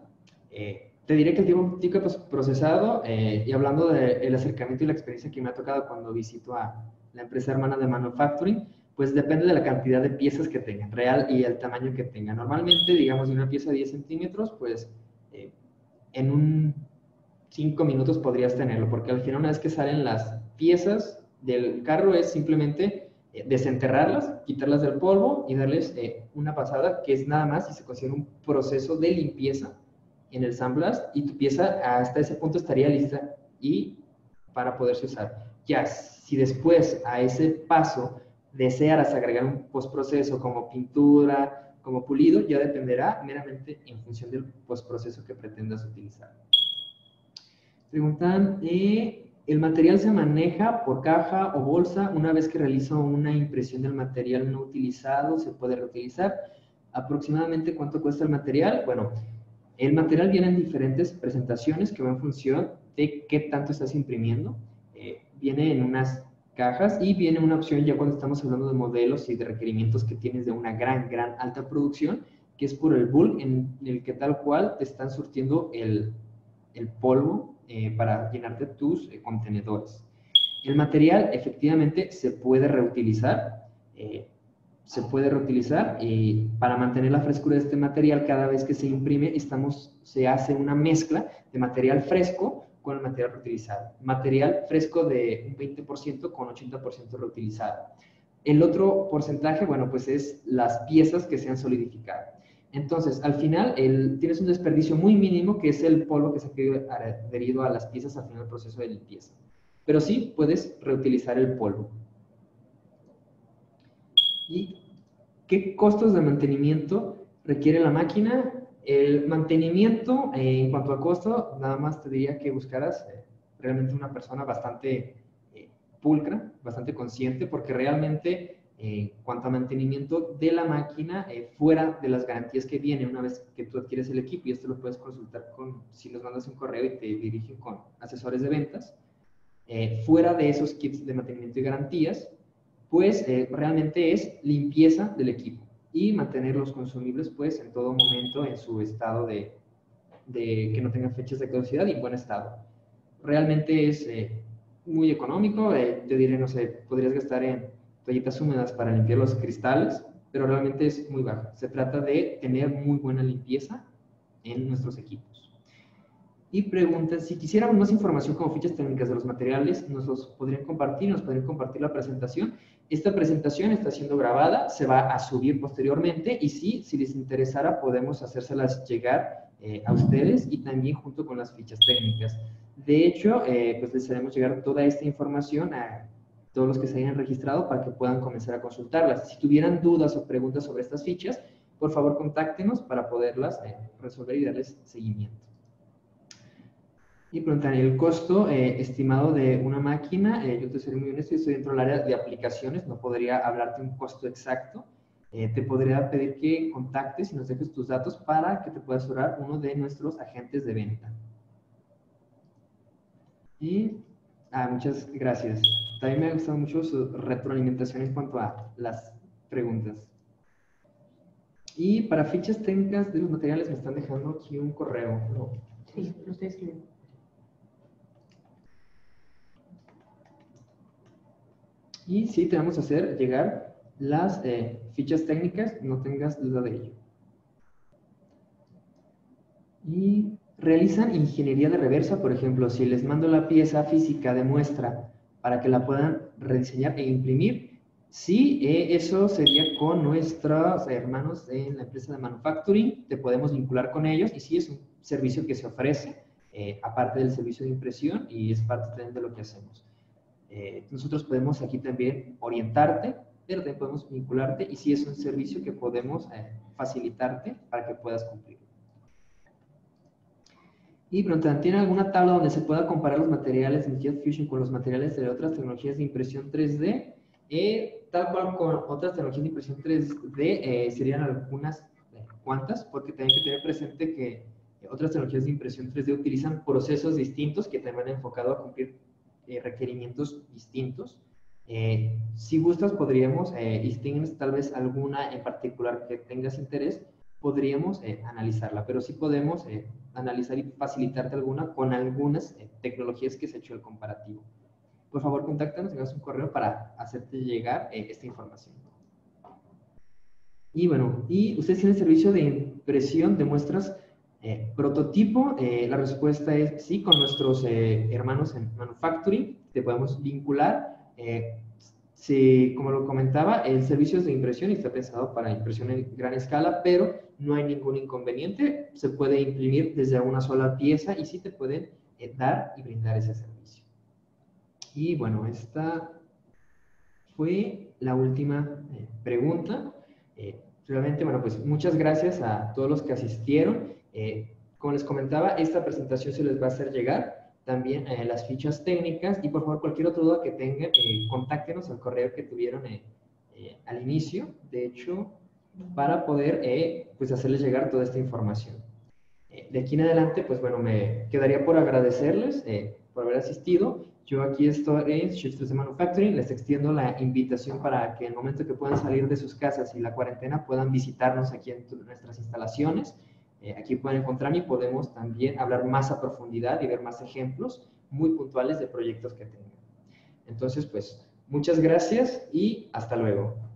Eh, te diré que el tiempo típico de postprocesado, eh, y hablando del acercamiento y la experiencia que me ha tocado cuando visito a la empresa hermana de manufacturing, pues depende de la cantidad de piezas que tengan, real y el tamaño que tengan. Normalmente, digamos, de una pieza de 10 centímetros, pues eh, en un 5 minutos podrías tenerlo, porque al final una vez que salen las piezas del carro es simplemente eh, desenterrarlas, quitarlas del polvo y darles eh, una pasada, que es nada más y se considera un proceso de limpieza en el Sandblast y tu pieza hasta ese punto estaría lista y para poderse usar. Ya, si después a ese paso desearas agregar un postproceso como pintura, como pulido, ya dependerá meramente en función del postproceso que pretendas utilizar. Preguntan, eh, El material se maneja por caja o bolsa. Una vez que realizo una impresión del material no utilizado, se puede reutilizar. Aproximadamente cuánto cuesta el material. Bueno, el material viene en diferentes presentaciones que va en función de qué tanto estás imprimiendo. Eh, viene en unas cajas y viene una opción ya cuando estamos hablando de modelos y de requerimientos que tienes de una gran, gran alta producción, que es por el bulk en el que tal cual te están surtiendo el, el polvo eh, para llenarte tus eh, contenedores. El material efectivamente se puede reutilizar, eh, se puede reutilizar y para mantener la frescura de este material cada vez que se imprime estamos, se hace una mezcla de material fresco con el material reutilizado. Material fresco de un 20% con 80% reutilizado. El otro porcentaje, bueno, pues es las piezas que se han solidificado. Entonces, al final, tienes un desperdicio muy mínimo que es el polvo que se ha adherido a las piezas al final del proceso de limpieza. Pero sí puedes reutilizar el polvo. ¿Y qué costos de mantenimiento requiere la máquina? El mantenimiento, eh, en cuanto a costo, nada más te diría que buscaras eh, realmente una persona bastante eh, pulcra, bastante consciente, porque realmente en cuanto a mantenimiento de la máquina fuera de las garantías que viene una vez que tú adquieres el equipo y esto lo puedes consultar con, si los mandas un correo y te dirigen con asesores de ventas, fuera de esos kits de mantenimiento y garantías, pues realmente es limpieza del equipo y mantener los consumibles pues en todo momento en su estado de, de que no tengan fechas de caducidad y en buen estado. Realmente es muy económico, te diré, no sé, podrías gastar en toallitas húmedas para limpiar los cristales, pero realmente es muy baja. Se trata de tener muy buena limpieza en nuestros equipos. Y preguntan, si quisieran más información como fichas técnicas de los materiales, nos los podrían compartir, nos podrían compartir la presentación. Esta presentación está siendo grabada, se va a subir posteriormente y sí, si les interesara, podemos hacérselas llegar eh, a ustedes y también junto con las fichas técnicas. De hecho, eh, pues les haremos llegar toda esta información a todos los que se hayan registrado para que puedan comenzar a consultarlas. Si tuvieran dudas o preguntas sobre estas fichas, por favor contáctenos para poderlas eh, resolver y darles seguimiento. Y preguntan, el costo eh, estimado de una máquina, eh, yo te seré muy honesto, estoy dentro del área de aplicaciones, no podría hablarte un costo exacto. te podría pedir que contactes y nos dejes tus datos para que te pueda asesorar uno de nuestros agentes de venta. Y Ah, muchas gracias. También me ha gustado mucho su retroalimentación en cuanto a las preguntas. Y para fichas técnicas de los materiales me están dejando aquí un correo. No. Sí, lo estoy escribiendo. Y sí, te vamos a hacer llegar las eh, fichas técnicas, no tengas duda de ello. Y realizan ingeniería de reversa, por ejemplo, si les mando la pieza física de muestra para que la puedan rediseñar e imprimir, sí, eh, eso sería con nuestros hermanos en la empresa de manufacturing, te podemos vincular con ellos y sí es un servicio que se ofrece, eh, aparte del servicio de impresión y es parte de lo que hacemos. Eh, nosotros podemos aquí también orientarte, también podemos vincularte y sí es un servicio que podemos facilitarte para que puedas cumplir. Y preguntan, ¿tiene alguna tabla donde se pueda comparar los materiales en Jet Fusion con los materiales de otras tecnologías de impresión 3D? Eh, tal cual con otras tecnologías de impresión 3D eh, serían algunas eh, cuantas, porque también hay que tener presente que otras tecnologías de impresión 3D utilizan procesos distintos que también han enfocado a cumplir requerimientos distintos. si gustas, podríamos, y si tienes tal vez alguna en particular que tengas interés, podríamos analizarla, pero sí podemos analizar y facilitarte alguna con algunas eh, tecnologías que se ha hecho el comparativo. Por favor, contáctanos, tengas un correo para hacerte llegar eh, esta información. Y bueno, ¿y ustedes tienen servicio de impresión de muestras eh, prototipo? la respuesta es sí, con nuestros hermanos en manufacturing te podemos vincular. Sí, como lo comentaba, el servicio de impresión está pensado para impresión en gran escala, pero no hay ningún inconveniente. Se puede imprimir desde una sola pieza y sí te pueden eh, dar y brindar ese servicio. Y bueno, esta fue la última eh, pregunta. Eh, realmente, bueno, pues muchas gracias a todos los que asistieron. Como les comentaba, esta presentación se les va a hacer llegar también eh, las fichas técnicas y por favor cualquier otra duda que tengan, eh, contáctenos al correo que tuvieron eh, eh, al inicio, de hecho, para poder eh, pues hacerles llegar toda esta información. Eh, de aquí en adelante, pues bueno, me quedaría por agradecerles eh, por haber asistido. Yo aquí estoy en Shift de Manufacturing, les extiendo la invitación para que en el momento que puedan salir de sus casas y la cuarentena puedan visitarnos aquí en nuestras instalaciones. Eh, aquí pueden encontrarme y podemos también hablar más a profundidad y ver más ejemplos muy puntuales de proyectos que tengan. Entonces, pues, muchas gracias y hasta luego.